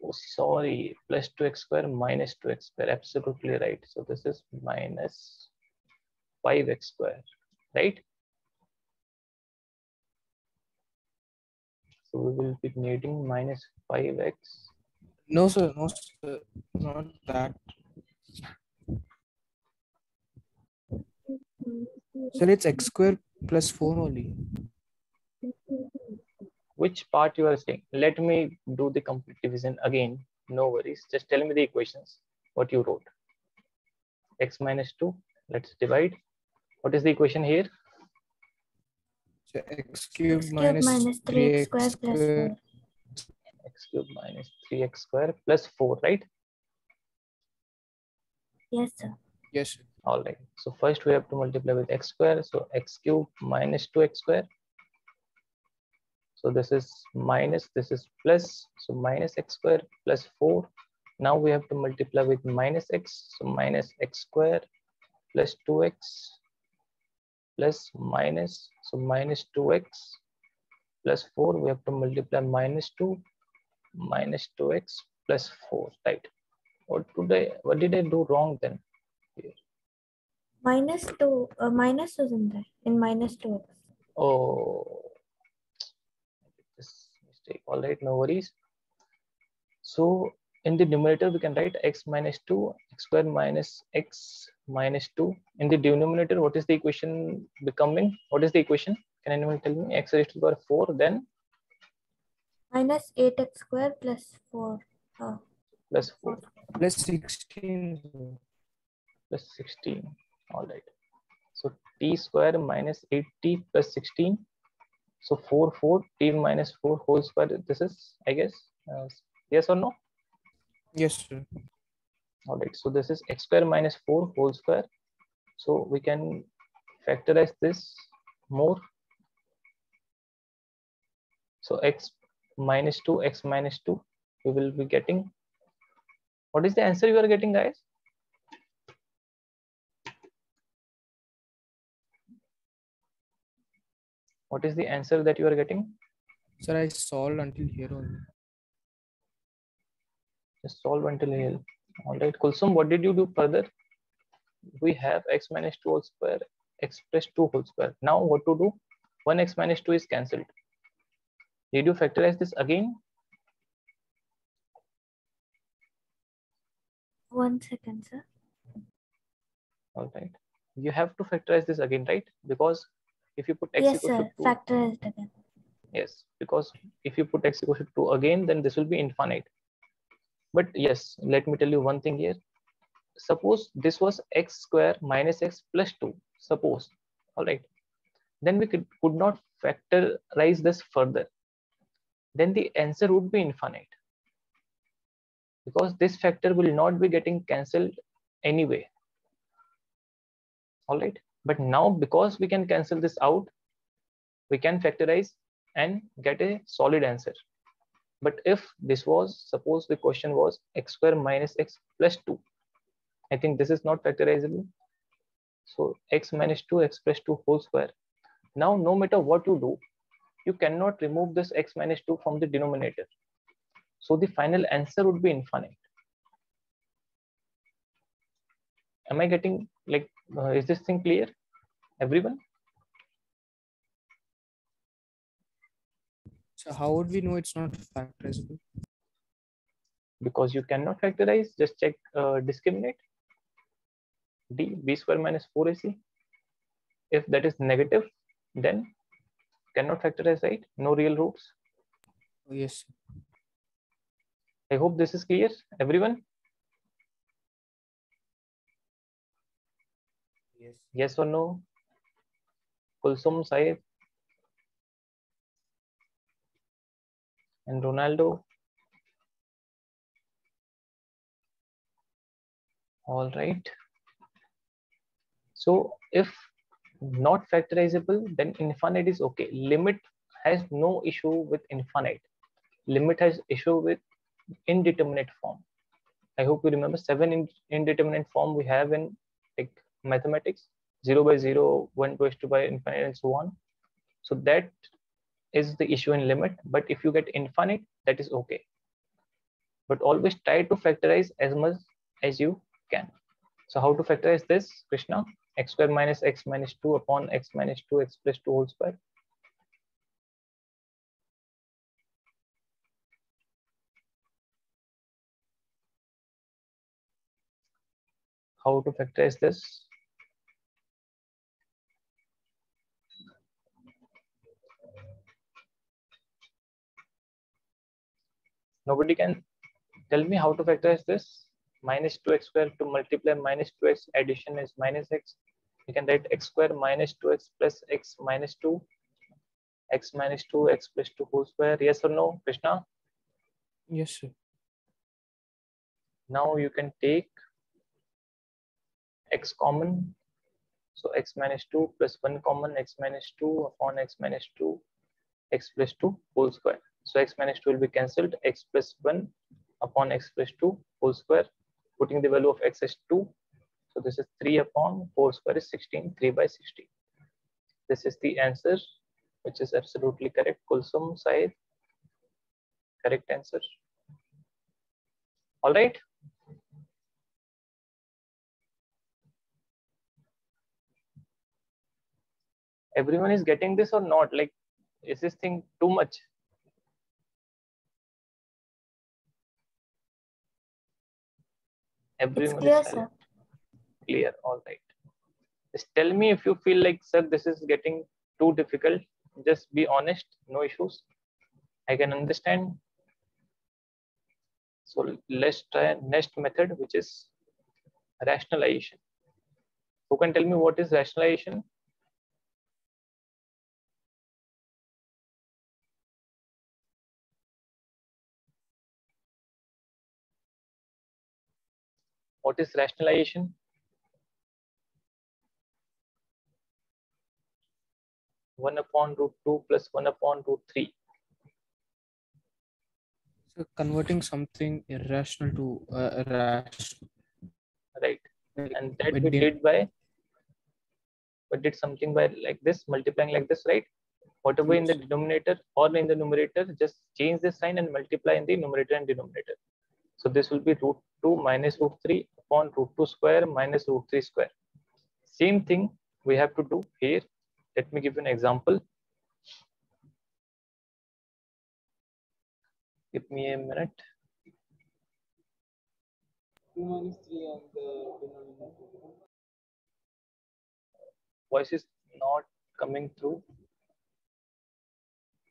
Oh, sorry, plus 2x square minus 2x square. Absolutely right. So this is minus 5x square, right? So we will be needing minus 5x. No, sir, no, sir, not that. Sir, it's x square plus 4 only. Which part you are saying? Let me do the complete division again. No worries. Just tell me the equations, what you wrote. x minus 2. Let's divide. What is the equation here? So x cube X cube minus minus 3x 3x square square. 4. x cube minus 3x square plus 4, right? Yes, sir. Yes, sir. All right. So first we have to multiply with x square. So x cube minus 2x square. So this is minus, this is plus. So minus x square plus 4. Now we have to multiply with minus x. So minus x square plus 2x plus minus. So minus 2x plus 4. We have to multiply minus 2 minus 2x plus 4, right? What did I, what did I do wrong then? Minus 2, uh, minus was in there, in minus 2x. Oh, this mistake. All right, no worries. So in the numerator, we can write x minus 2, x square minus x minus 2. In the denominator, what is the equation becoming? What is the equation? Can anyone tell me? x raised to the power 4, then Minus 8x square plus 4. Uh, plus 4 Plus 16. plus 16. All right. So t square minus 8t plus 16. So 4, 4, t minus 4 whole square. This is, I guess, uh, yes or no? Yes, sir. All right. So this is x square minus 4 whole square. So we can factorize this more. So x minus 2, x minus 2, we will be getting. What is the answer you are getting, guys? What is the answer that you are getting? Sir, I solved until here only. Just solve until here. All right, Kulsum, what did you do further? We have x minus 2 whole square, x plus 2 whole square. Now what to do? 1x minus 2 is cancelled. Did you factorize this again? one second, sir. All right. You have to factorize this again, right? Because if you put x Yes, equal to sir. 2, Factorized again. yes, because if you put x equal to 2 again, then this will be infinite. But yes, let me tell you one thing here. Suppose this was x square minus x plus 2. Suppose, all right. Then we could, could not factorize this further. Then the answer would be infinite. Because this factor will not be getting cancelled anyway. All right. But now because we can cancel this out, we can factorize and get a solid answer. But if this was, suppose the question was x square minus x plus 2, I think this is not factorizable. So x minus 2, x plus 2 whole square. Now, no matter what you do, you cannot remove this x minus 2 from the denominator. So the final answer would be infinite. Am I getting like, uh, is this thing clear? Everyone? So how would we know it's not factorizable? because you cannot factorize just check uh, discriminant d b square minus 4ac if that is negative then cannot factorize right no real roots Oh, yes. i hope this is clear everyone Yes. yes or no kulsum Syed and ronaldo. All right. So if not factorizable then infinite is okay. Limit has no issue with infinite. Limit has issue with indeterminate form. I hope you remember seven indeterminate form we have in like mathematics. 0 by 0 1 to x2 by infinite and so on. So that is the issue in limit but if you get infinite that is okay. But always try to factorize as much as you can. So how to factorize this krishna? X square minus x minus 2 upon x minus 2 x plus 2 whole square. How to factorize this nobody can tell me how to factorize this. Minus 2x square to multiply minus 2x addition is minus x. You can write x square minus 2x plus x minus 2 x minus 2 x plus 2 whole square. Yes or no krishna? Yes, sir. now you can take x common. So x minus 2 plus 1 common x minus 2 upon x minus 2 x plus 2 whole square so x minus 2 will be cancelled x plus 1 upon x plus 2 whole square putting the value of x as 2 so this is 3 upon 4 square is 16 3 by 16 this is the answer which is absolutely correct kulsum Syed correct answer All right. Everyone is getting this or not? Like, is this thing too much? It's Everyone clear, is sir. clear. All right. Just tell me if you feel like, sir, this is getting too difficult. Just be honest, no issues. I can understand. So let's try next method, which is rationalization. Who can tell me what is rationalization? What is rationalization? One upon root two plus one upon root three. So converting something irrational to uh, rational. right and that we did- by we did something by like this multiplying like this right whatever in the denominator or in the numerator just change the sign and multiply in the numerator and denominator so this will be root 2 minus root 3 upon root 2 square minus root 3 square. Same thing we have to do here. Let me give you an example. Give me a minute. 2 minus 3 on the uh, denominator. voice is not coming through.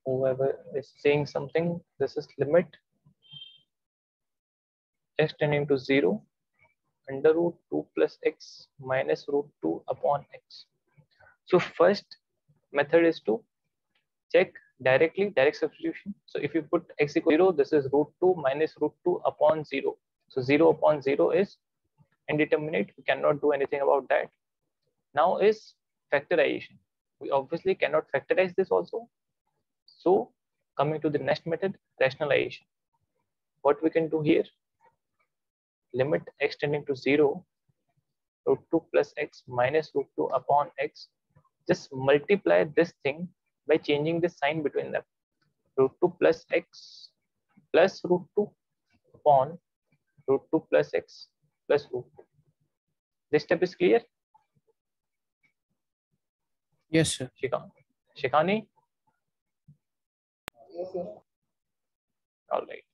Whoever is saying something, this is limit x tending to 0 under root 2 plus x minus root 2 upon x. So first method is to check directly direct substitution. So if you put x equal 0, this is root 2 minus root 2 upon 0. So 0 upon 0 is indeterminate. We cannot do anything about that. Now is factorization. We obviously cannot factorize this also. So coming to the next method, rationalization. What we can do here, limit x tending to 0, root 2 plus x minus root 2 upon x. Just multiply this thing by changing the sign between them. Root 2 plus x plus root 2 upon root 2 plus x plus root 2. This step is clear? Yes, sir. Shikha- Shikhani? Yes, sir. All right.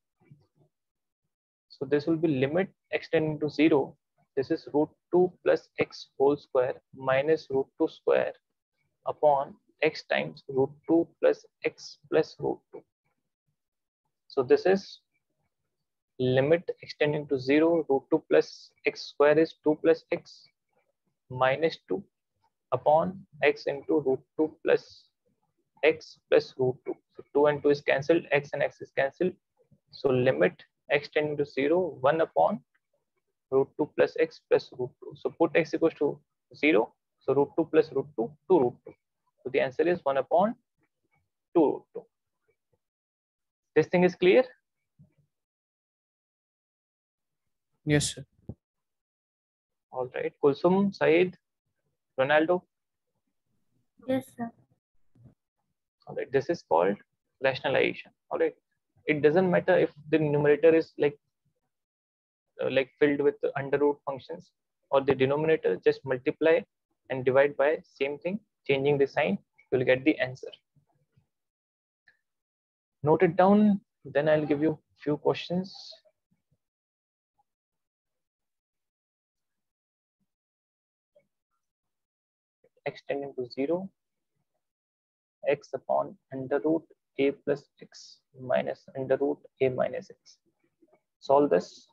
So this will be limit x tending to 0. This is root 2 plus x whole square minus root 2 square upon x times root 2 plus x plus root 2. So this is limit extending to 0 root 2 plus x square is 2 plus x minus 2 upon x into root 2 plus x plus root 2. So 2 and 2 is cancelled, x and x is cancelled. So limit x tending to 0, 1 upon root 2 plus x plus root 2. So put x equals to 0. So root 2 plus root 2, 2 root 2. So the answer is 1 upon 2 root 2. This thing is clear? Yes, sir. All right. Kulsum, Syed, Ronaldo. Yes, sir. All right. This is called rationalization. All right. It doesn't matter if the numerator is like uh, like filled with under root functions or the denominator just multiply and divide by same thing changing the sign you'll get the answer. Note it down then i'll give you a few questions. X tending to 0 x upon under root a plus x minus under root a minus x. Solve this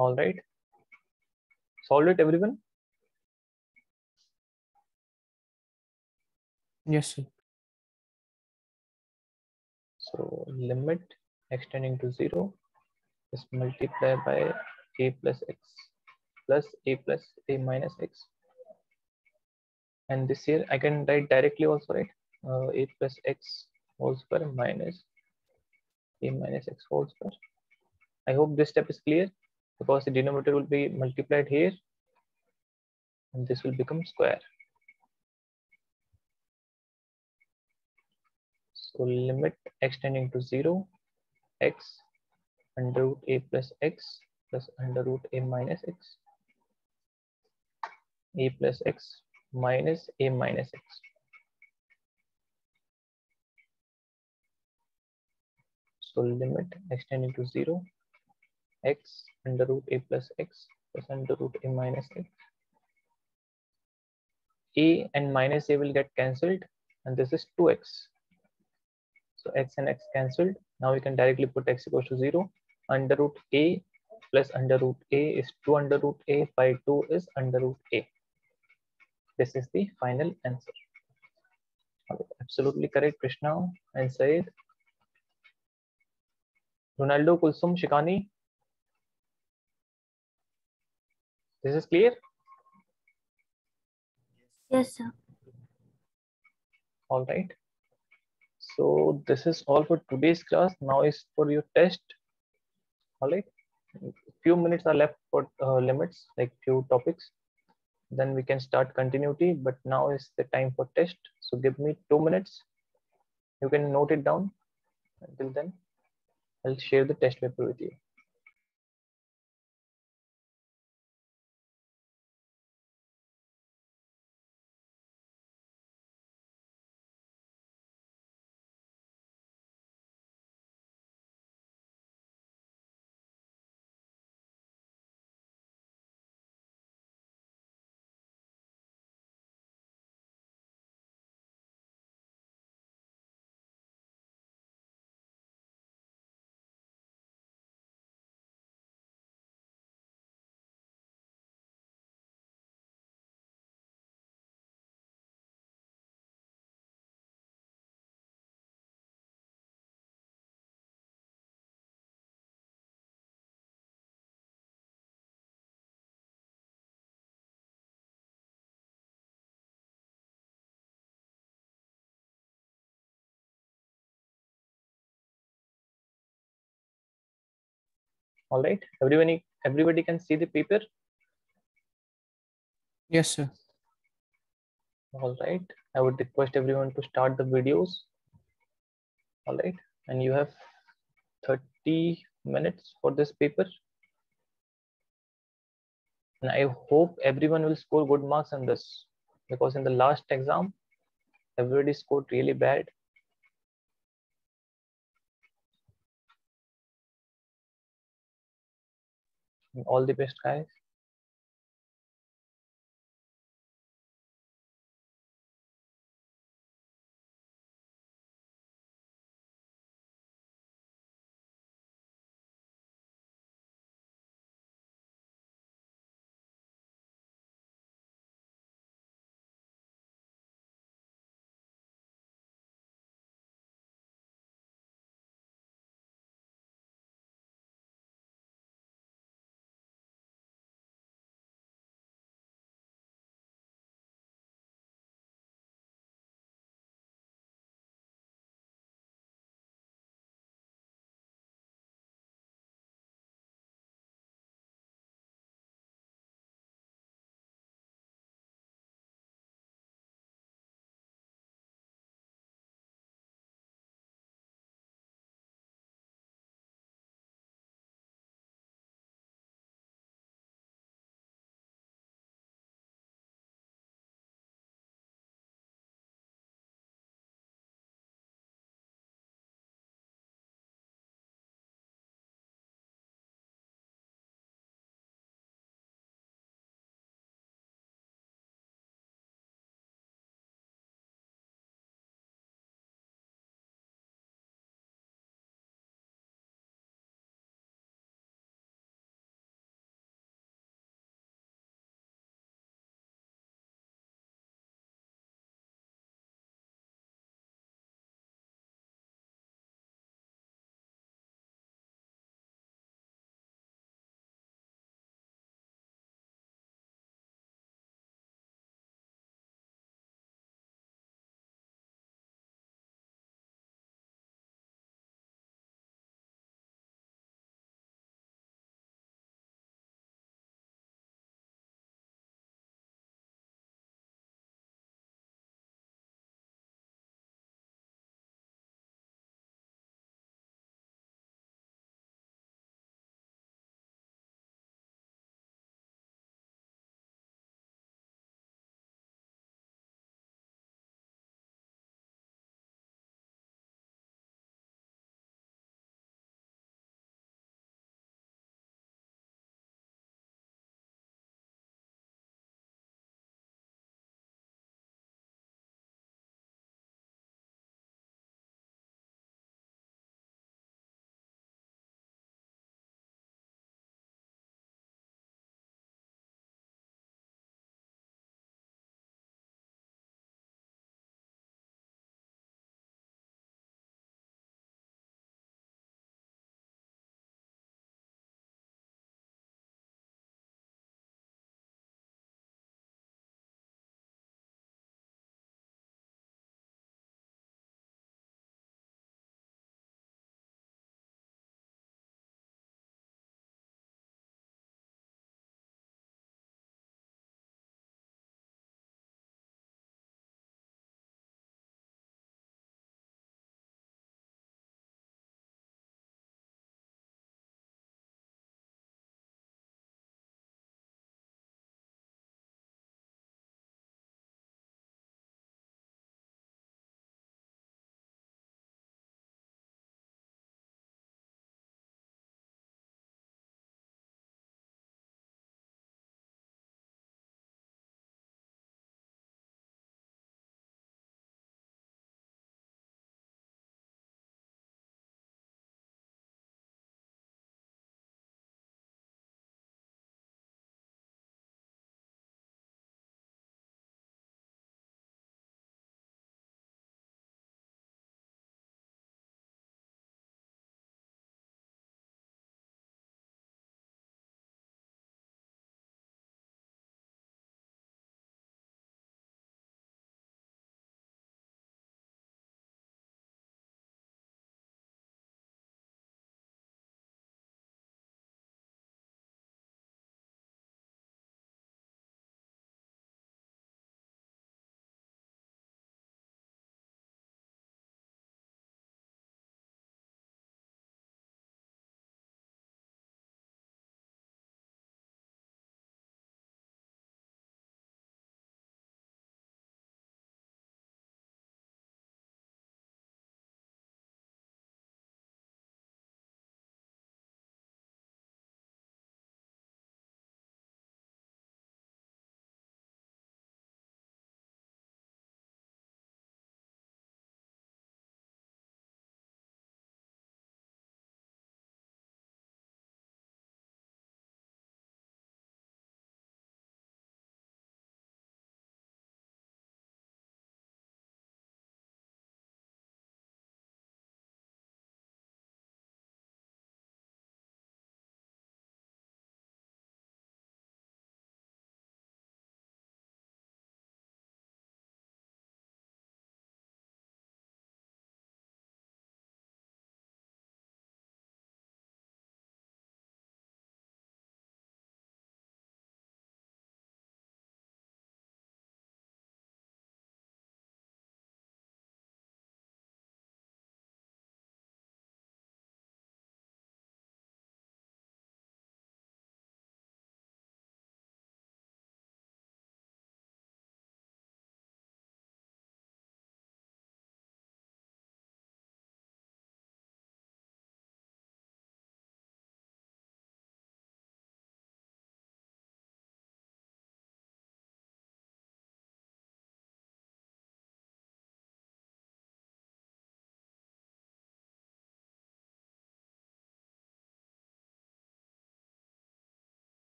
All right. Solved it, everyone? Yes, sir. So limit extending to zero is multiplied by a plus x plus a plus a minus x. And this here I can write directly also, right? Uh, a plus x whole square minus a minus x whole square. I hope this step is clear because the denominator will be multiplied here and this will become square. So limit extending to 0, x under root a plus x plus under root a minus x, a plus x minus a minus x. So limit extending to 0, x under root a plus x plus under root a minus x. a and minus a will get cancelled and this is 2x. So x and x cancelled. Now we can directly put x equals to 0. Under root a plus under root a is 2 under root a by 2 is under root a. This is the final answer. Absolutely correct, Krishna and Syed. Ronaldo, Kulsum, Shikani. This is clear? Yes, sir. All right. So this is all for today's class. Now is for your test. All right. Few minutes are left for uh, limits, like few topics. Then we can start continuity. But now is the time for test. So give me two minutes. You can note it down. Until then, I'll share the test paper with you. All right. Everybody, everybody can see the paper. Yes, sir. All right. I would request everyone to start the videos. All right. And you have 30 minutes for this paper. And I hope everyone will score good marks on this because in the last exam, everybody scored really bad. All the best, guys.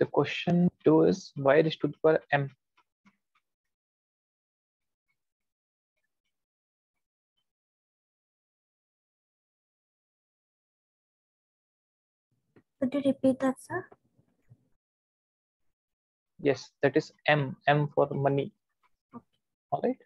The question two is why the power m? Could you repeat that, sir? Yes, that is m, m for money. Okay. All right.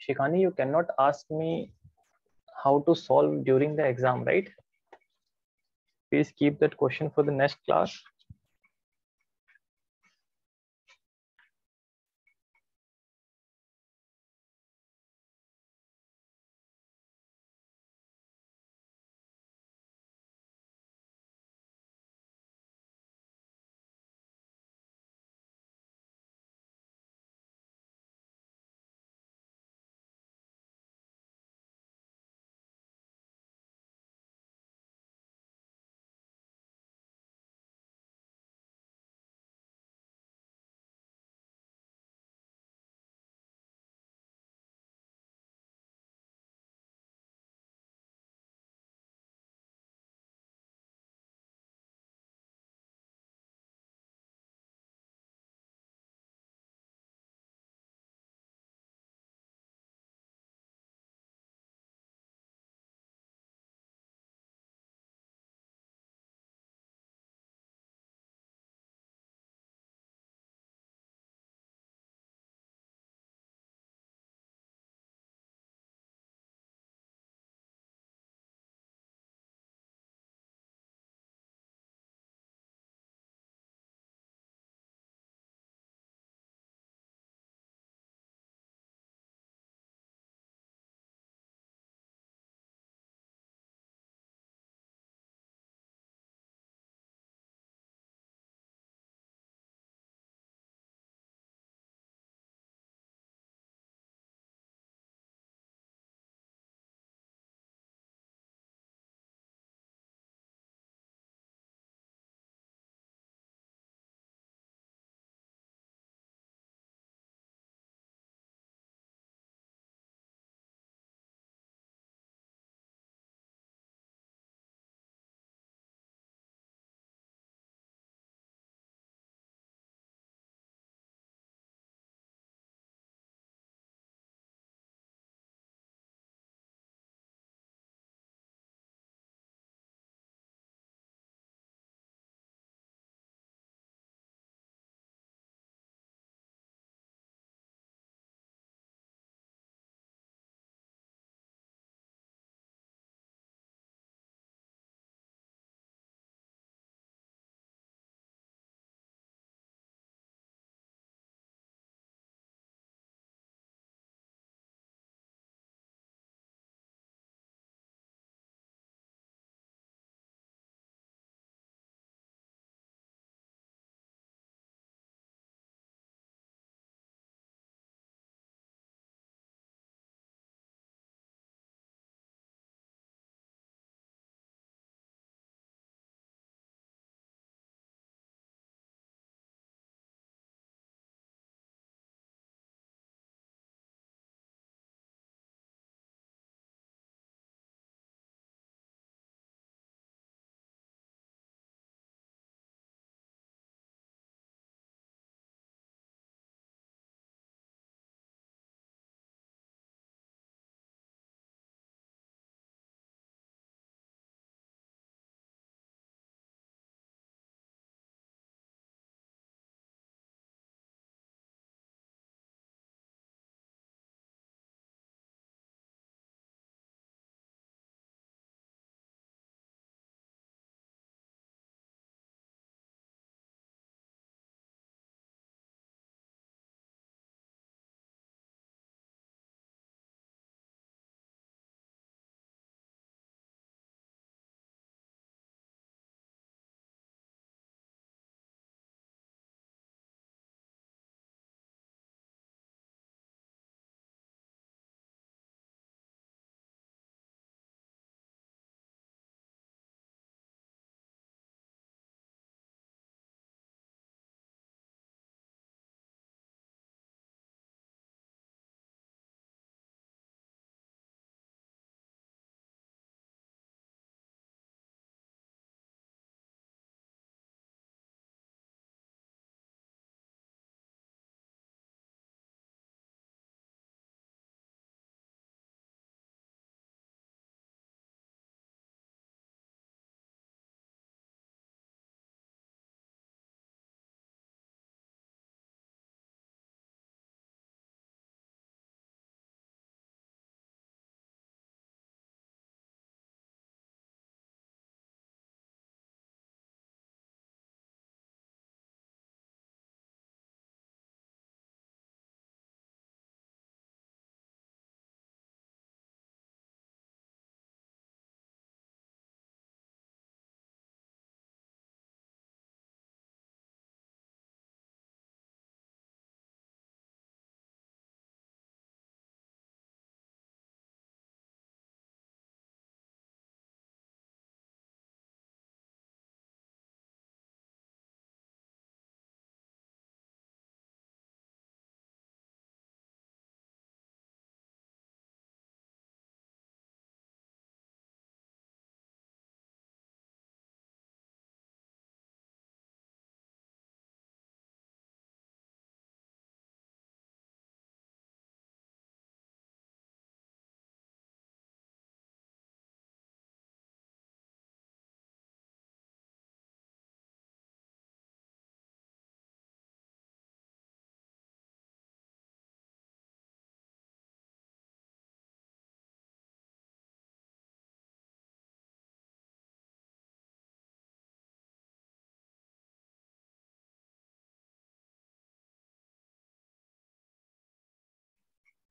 Shikani, you cannot ask me how to solve during the exam, right? Please keep that question for the next class.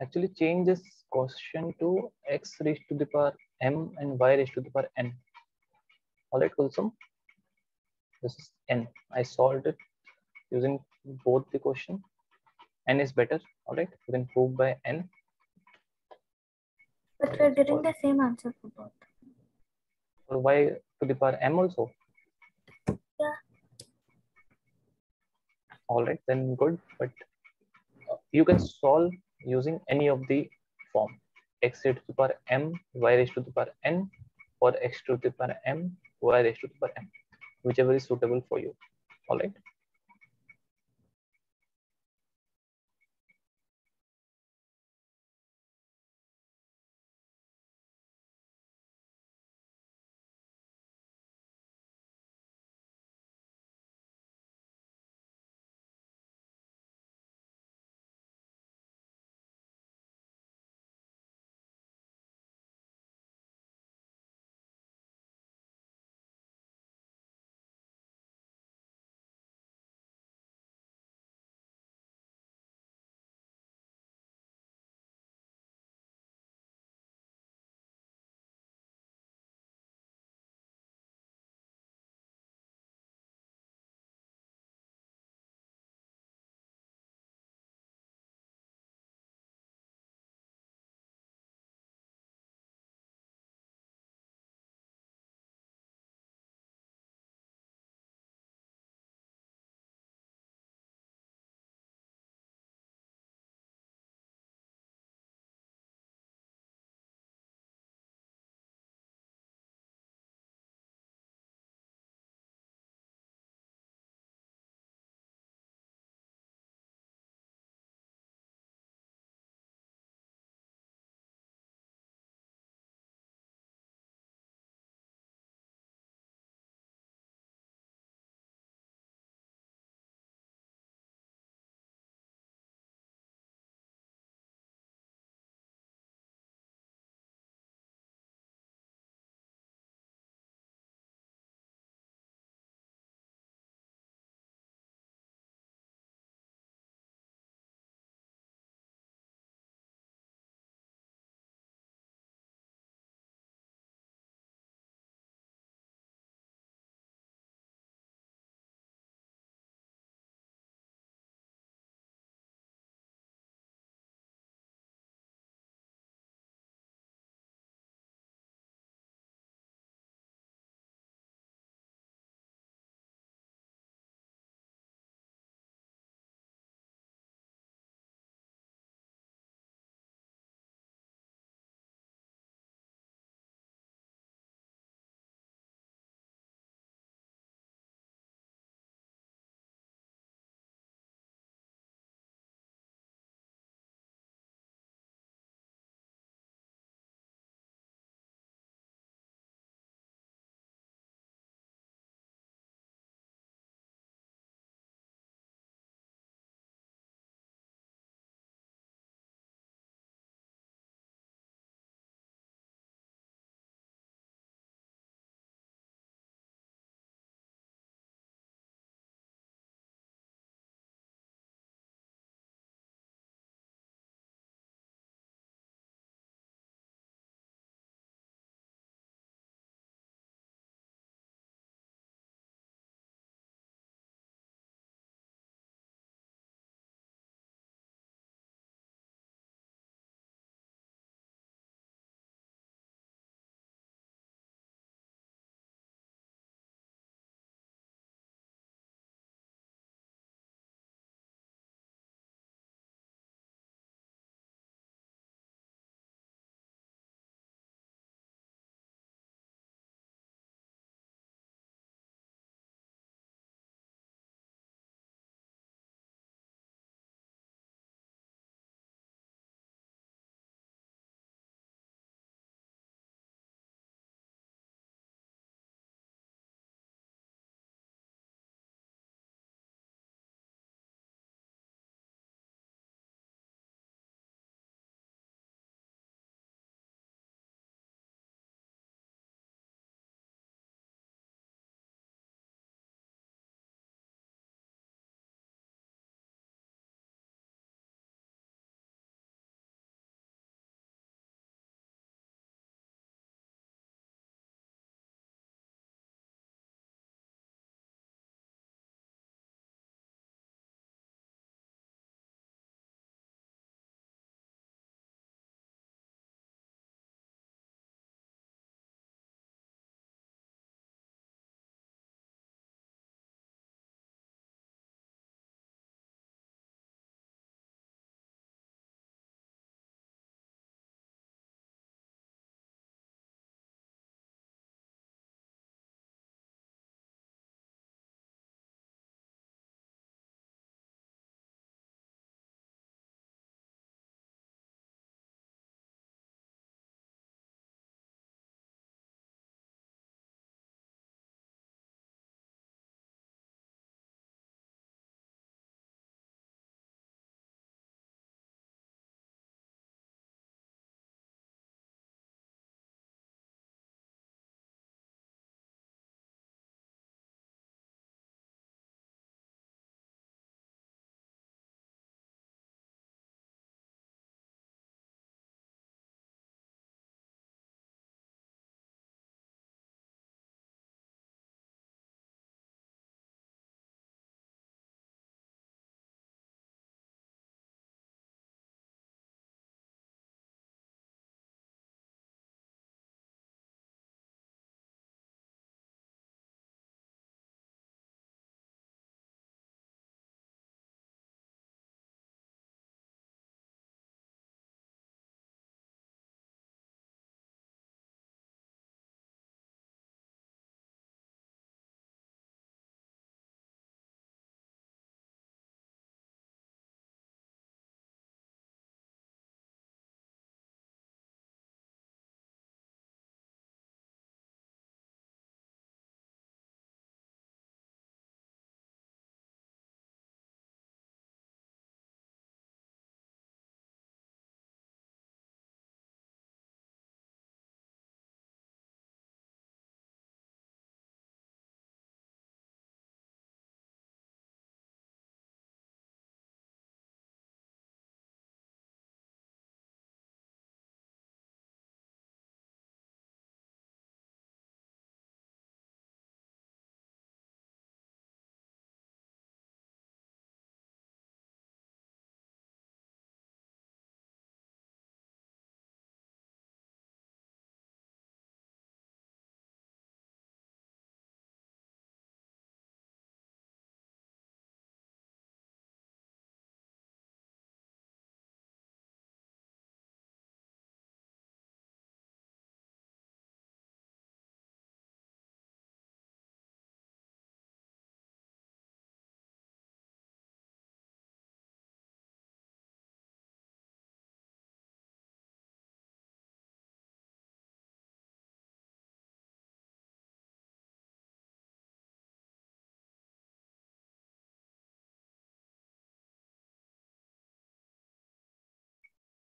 Actually change this quotient to x raised to the power m and y raised to the power n. All right, Kulsum. This is n. I solved it using both the question. n is better. All right, you can prove by n. But we're getting the same answer for both. Or y to the power m also. Yeah. All right, then good. But you can solve using any of the form x to the power m, y raised to the power n, or x to the power m, y raised to the power m, whichever is suitable for you. All right.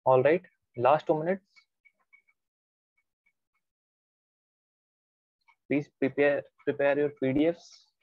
All right, last two minutes. Please prepare prepare your PDFs